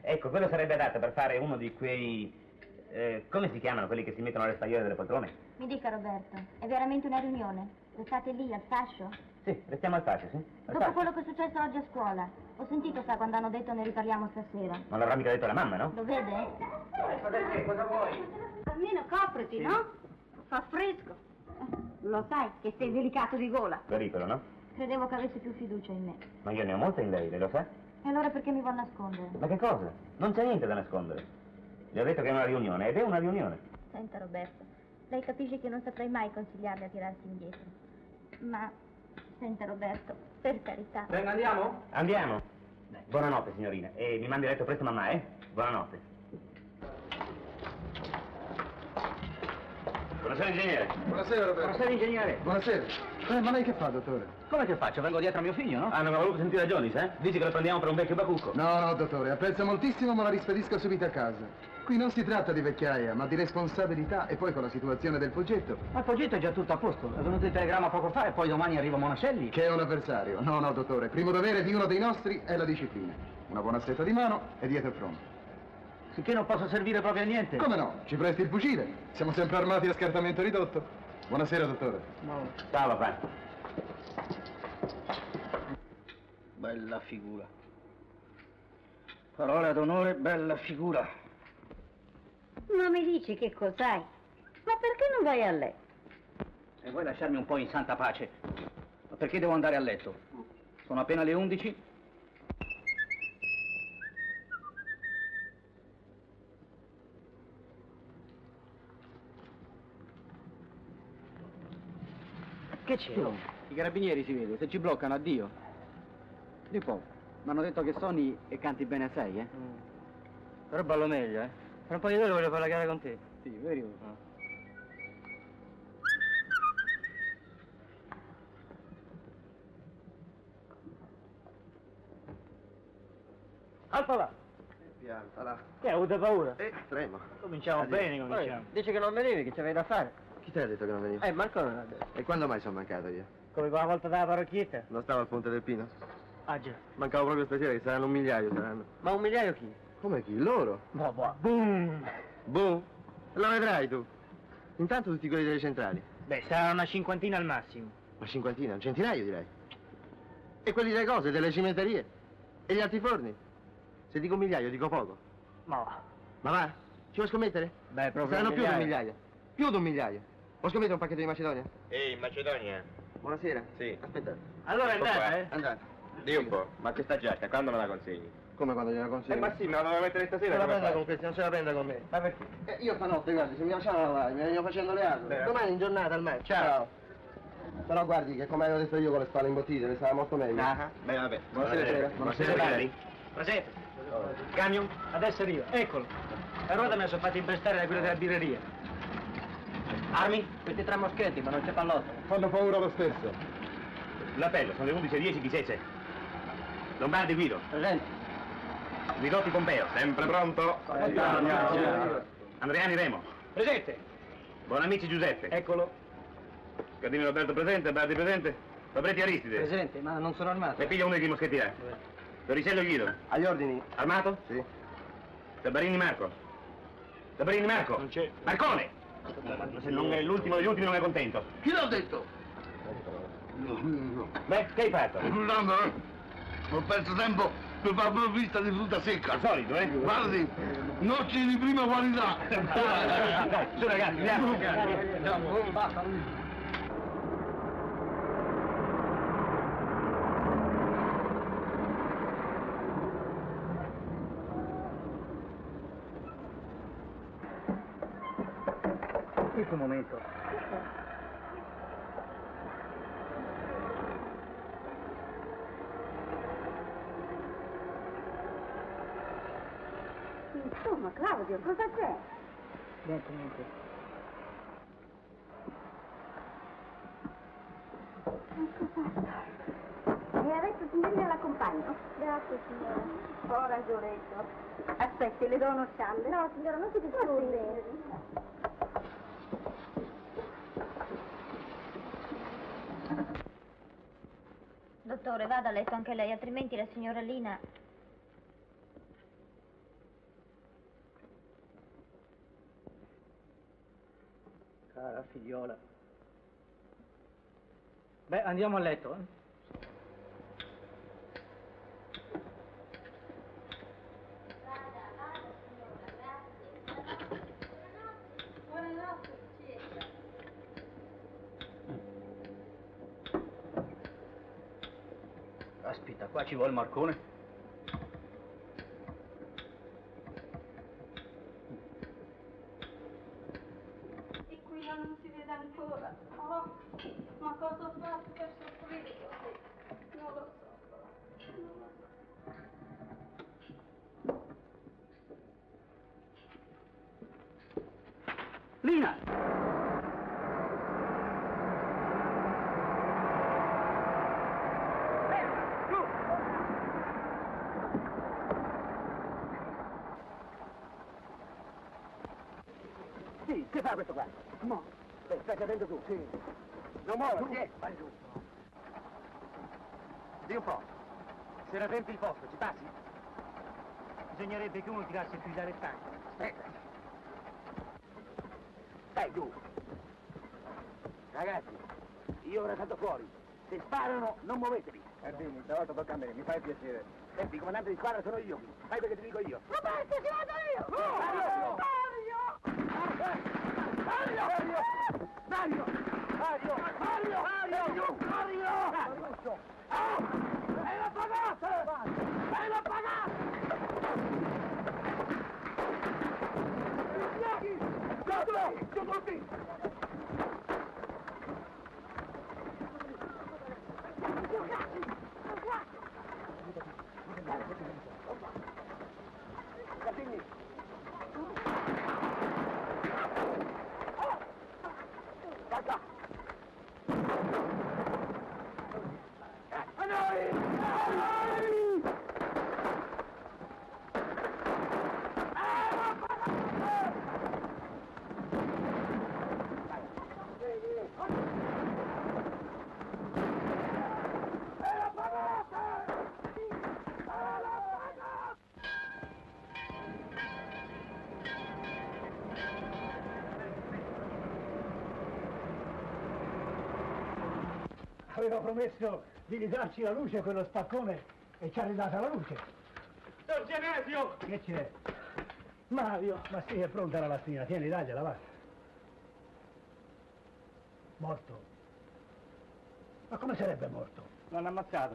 Ecco, quello sarebbe adatto per fare uno di quei... eh, come si chiamano quelli che si mettono alle spaiole delle poltrone?
Mi dica Roberto, è veramente una riunione? Restate lì al fascio?
Sì, restiamo al fascio, sì? Al
Dopo
fascio.
quello che è successo oggi a scuola. Ho sentito, sa, quando hanno detto ne riparliamo stasera.
Non l'avrà mica detto la mamma, no?
Lo vede?
cosa vuoi?
Almeno copriti, no? Fa fresco. Lo sai che sei delicato di gola.
Pericolo, no?
Credevo che avesse più fiducia in me.
Ma io ne ho molta in lei, lei lo sa?
E allora perché mi vuol nascondere?
Ma che cosa? Non c'è niente da nascondere. Le ho detto che è una riunione, ed è una riunione.
Senta Roberto, lei capisce che non saprei mai consigliarle a tirarsi indietro. Ma, senta Roberto, per carità.
Venga, andiamo?
Andiamo. Buonanotte, signorina. E mi mandi a letto presto mamma, eh? Buonanotte. Buonasera, ingegnere.
Buonasera, Roberto.
Buonasera, ingegnere.
Buonasera. Eh, ma lei che fa, dottore?
Come che faccio? Vengo dietro a mio figlio, no?
Ah, non avevo voluto sentire a Jonis, eh? Dici che lo prendiamo per un vecchio bacucco.
No, no, dottore, apprezzo moltissimo, ma la rispedisco subito a casa. Qui non si tratta di vecchiaia, ma di responsabilità e poi con la situazione del Poggetto.
Ma il progetto è già tutto a posto. È venuto il telegramma poco fa e poi domani arriva Monascelli.
Che è un avversario. No, no, dottore, primo dovere di uno dei nostri è la disciplina. Una buona stretta di mano e dietro il fronte.
Sicché non posso servire proprio a niente.
Come no? Ci presti il fucile? Siamo sempre armati a scartamento ridotto. Buonasera, dottore.
Ciao, papà.
Bella figura. Parola d'onore, bella figura.
Ma mi dici che cos'hai? Ma perché non vai a letto?
E vuoi lasciarmi un po' in santa pace? Ma perché devo andare a letto? Sono appena le 11. Che c'è? I carabinieri si vede, se ci bloccano, addio. Di po'. Mi hanno detto che suoni e canti bene assai, eh? Però ballo meglio, eh? Tra un paio d'ore voglio fare la gara con te. Sì, vero? Alfa là!
Pianta là.
Che hai avuto paura?
Eh, tremo.
Cominciamo
Addio.
bene, cominciamo.
Dice che non venivi, che c'avevi da fare. Chi te l'ha detto che non venivi? Eh, Marco non l'ha detto. E quando mai sono mancato io?
Come quella volta dalla parrocchietta?
Non stavo al Ponte del Pino?
Ah già.
Mancavo proprio stasera, che saranno un migliaio, saranno.
Ma un migliaio chi?
Come chi? Loro?
Ma va.
Boom! Boom? Lo vedrai tu. Intanto tutti quelli delle centrali.
Beh, sarà una cinquantina al massimo.
Una cinquantina, un centinaio direi. E quelli delle cose, delle cimenterie. E gli altri forni. Se dico un migliaio, dico poco.
Ma va.
Ma va? Ci vuoi scommettere?
Beh, proprio
Saranno
un
più di un
migliaio.
Più di un migliaio. Puoi scommettere un pacchetto di Macedonia?
Ehi, Macedonia.
Buonasera.
Sì.
Aspettate.
Allora
Ecco
andate, eh?
Andate.
Dì un po', ma questa giacca quando me la consegni?
Come quando gliela consegno?
Eh, ma sì, me la dovevo mettere stasera.
Se la prenda con questi, non se la prenda con me.
Ma perché?
Eh, io stanotte, guardi, se mi lasciamo lavorare, mi venivo facendo le altre.
Beh.
Domani in giornata al me. Ciao. Però guardi che come avevo detto io con le spalle imbottite, le stava molto meglio.
Ah, beh, vabbè.
Buonasera.
Buonasera, Cari.
Presente. Camion? Adesso arriva. Eccolo. La ruota me la sono fatta imprestare da quella della birreria. Armi? Questi tre moschetti, ma non c'è pallotto.
Fanno paura lo stesso.
L'appello, sono le 11.10, chi c'è c'è? Lombardi Guido.
Presente.
Rigotti Pompeo. Sempre pronto? Andreani Remo.
Presente.
Buonamici Giuseppe.
Eccolo.
Cardino Roberto presente, Bardi presente. Fabretti Aristide.
Presente, ma non sono armato.
E piglia uno dei moschettieri. Torricello Guido.
Agli ordini.
Armato?
Sì.
Tabarini Marco. Tabarini Marco.
Non c'è.
Marcone. Se non è l'ultimo degli ultimi non è contento.
Chi l'ha detto?
Beh, che hai fatto?
No, no. Ho perso tempo per fare provvista di frutta secca.
Al solito, eh?
Guardi, noci di prima qualità.
Dai, su ragazzi, andiamo.
Questo momento.
Insomma, Claudio, cosa c'è?
Niente, niente.
E adesso signorina l'accompagno. Grazie signora. Oh ragionetto. Aspetti, le do uno scialle. No signora, non si disturbi.
Dottore, vada a letto anche lei, altrimenti la signora Lina...
Cara figliola. Beh, andiamo a letto, eh? Aspetta, qua ci vuole marcone.
E qui non si vede ancora. Oh, ma cosa ho fatto per soffrire così? Non lo so. Non lo so.
Lina!
Sì, che fa questo qua? No. Eh, stai attento tu. Sì. Non muovo, sì. Vai giù.
Di un po'. Se raddenti il posto, ci passi? Bisognerebbe che uno tirasse più da rettangolo.
Aspetta. Dai, giù. Ragazzi, io ora salto fuori. Se sparano, non muovetevi.
Ardini, stavolta tocca a me, mi fai piacere.
Senti, comandante di squadra sono io qui. Fai quello che ti dico io.
Roberto, ci vado io!
Mario!
Mario!
Mario! Mario! Mario! Mario! Mario! Mario! Mario! Ah! E la pagate! E la pagate! Segura! Que eu dou
fim! Promesso di ridarci la luce quello spaccone e ci ha ridata la luce.
Don Genesio!
Che c'è? Mario! Ma sì, è pronta la lattina, tieni, dagliela, va. Morto. Ma come sarebbe morto?
L'hanno ammazzato.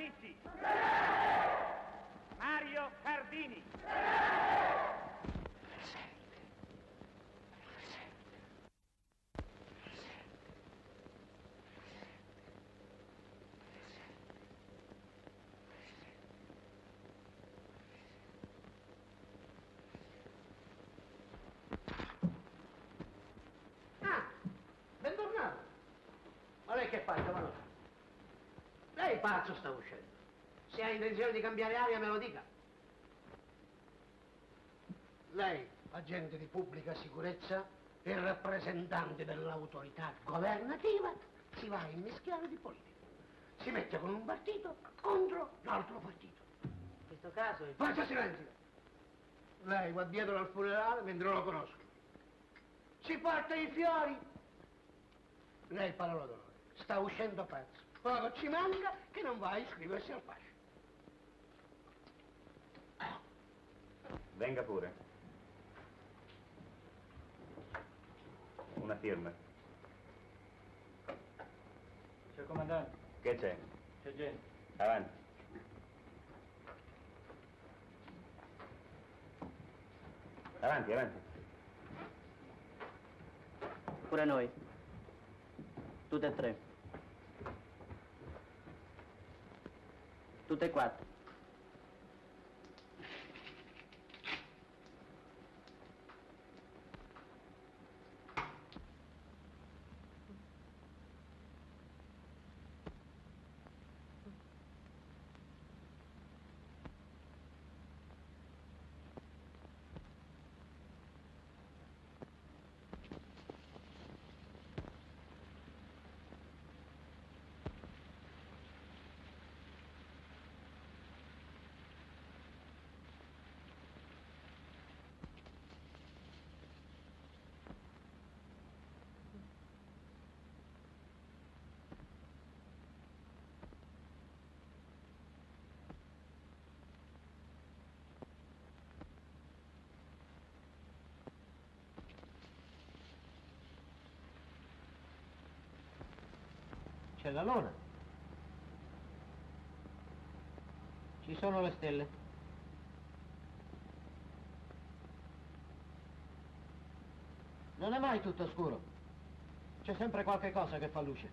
Bonamici. Mario Cardini.
Ah, bentornato. Ma lei che fa, giovanotto? Pazzo sta uscendo. Se ha intenzione di cambiare aria me lo dica. Lei, agente di pubblica sicurezza e rappresentante dell'autorità governativa, si va a immischiare di politica. Si mette con un partito contro l'altro partito.
In questo caso... il-
Faccia silenzio! Lei va dietro al funerale mentre lo conosco. Si porta i fiori! Lei, parola d'onore, sta uscendo pazzo. Poco ci manca che non va a iscriversi al fascio.
Venga pure. Una firma.
Signor comandante,
Che c'è?
c'è gente.
Avanti. Avanti, avanti.
Pure noi. Tutte e tre. Tu tem quatro.
C'è la luna. Ci sono le stelle. Non è mai tutto scuro. C'è sempre qualche cosa che fa luce.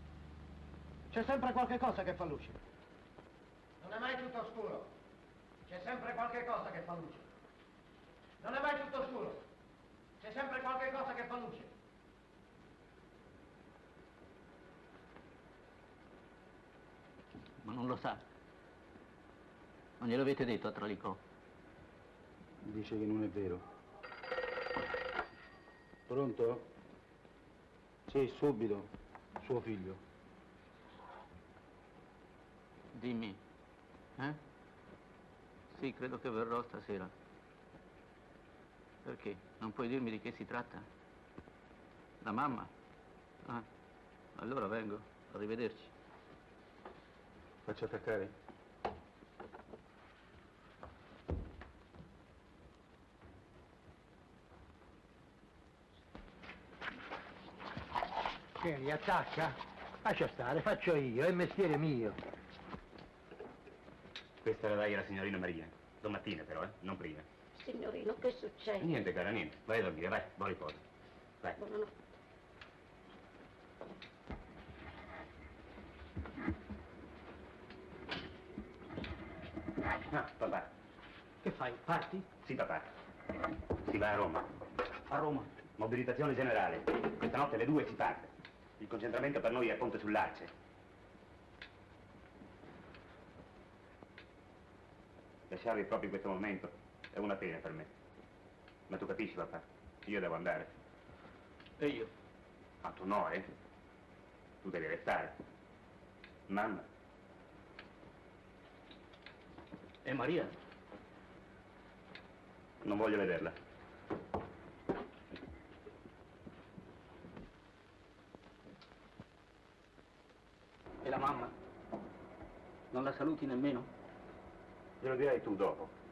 C'è sempre qualche cosa che fa luce. Non è mai tutto scuro. C'è sempre qualche cosa che fa luce. Non è mai tutto scuro. C'è sempre qualche cosa che fa luce.
Ma non lo sa. Non glielo avete detto a Tralicò?
Dice che non è vero. Pronto? Sì, subito. Suo figlio.
Dimmi. Eh? Sì, credo che verrò stasera. Perché? Non puoi dirmi di che si tratta? La mamma? Ah, allora vengo. Arrivederci.
Faccio attaccare?
Li attacca? Lascia stare, faccio io, è mestiere mio.
Questa la dai alla signorina Maria. Domattina però, eh? Non prima.
Signorino, che succede?
Niente, cara, niente. Vai a dormire, vai. Buon riposo. Vai.
Buonanotte.
Ah, papà.
Che fai, parti?
Sì, papà. Si va a Roma.
A Roma?
Mobilitazione generale. Questa notte alle due si parte. Il concentramento per noi è a Ponte sull'Arce. Lasciarvi proprio in questo momento è una pena per me. Ma tu capisci, papà? Io devo andare.
E io?
Ma tu no, eh? Tu devi restare. Mamma.
E Maria?
Non voglio vederla.
E la mamma? Non la saluti nemmeno?
Glielo direi tu dopo.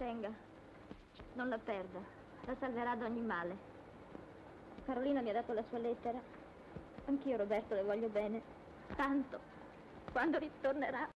Tenga, non la perda, la salverà da ogni male. Carolina mi ha dato la sua lettera. Anch'io, Roberto, le voglio bene. Tanto. Quando ritornerà.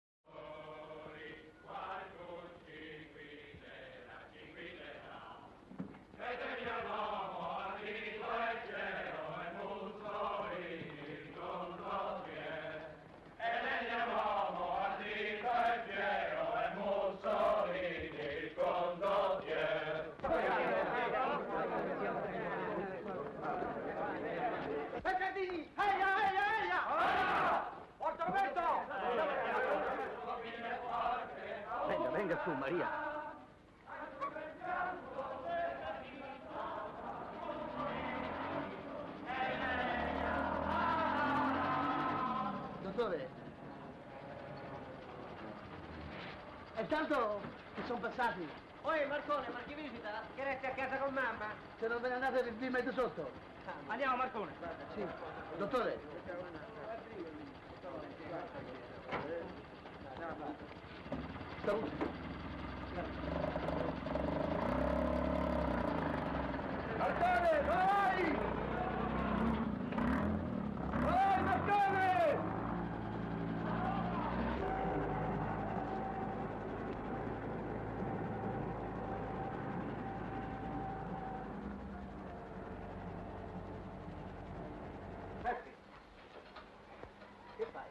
Passati.
Oi Marcone, ma chi visita? Che resti a casa con mamma?
Se non ve ne andate vi metto sotto.
Andiamo Marcone.
Sì. Dottore. Salute.
Marcone, vai! Vai, Marcone!
Peppe. Che fai?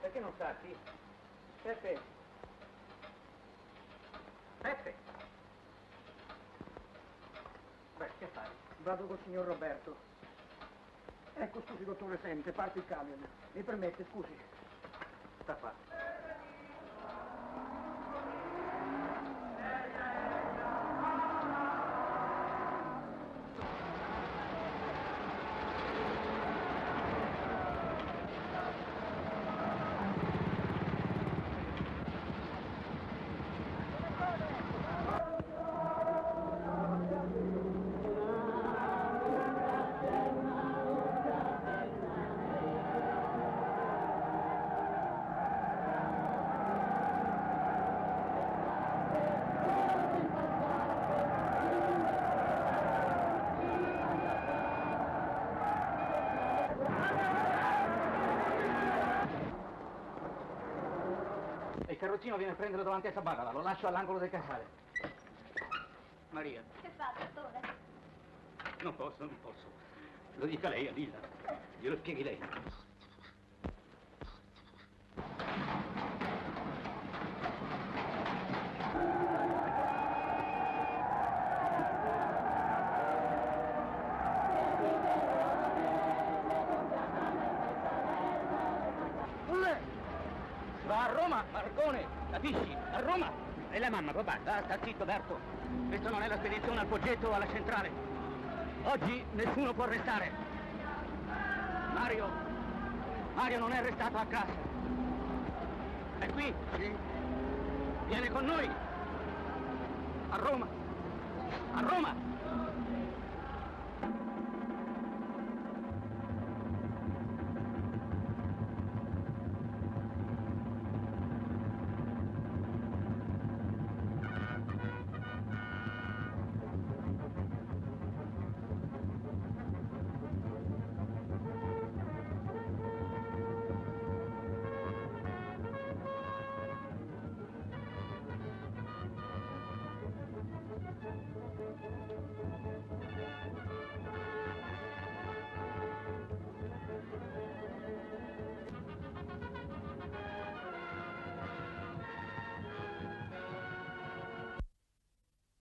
Perché non starti? Peppe. Peppe. Beh, che fai?
Vado col signor Roberto. Ecco, scusi, dottore, sente, parte il camion. Mi permette, scusi.
Sta qua.
Carrozzino viene a prendere davanti a Sabagala, lo lascio all'angolo del casale. Maria,
Che fa, dottore?
non posso, non posso. Lo dica lei, Adilla. Glielo spieghi lei. Va a Roma, Marcone, capisci? A Roma! E la mamma, papà? Ah, sta zitto, Berto. Questa non è la spedizione al Poggetto o alla centrale. Oggi nessuno può restare. Mario, Mario non è restato a casa. È qui? Sì. Viene con noi. A Roma. A Roma.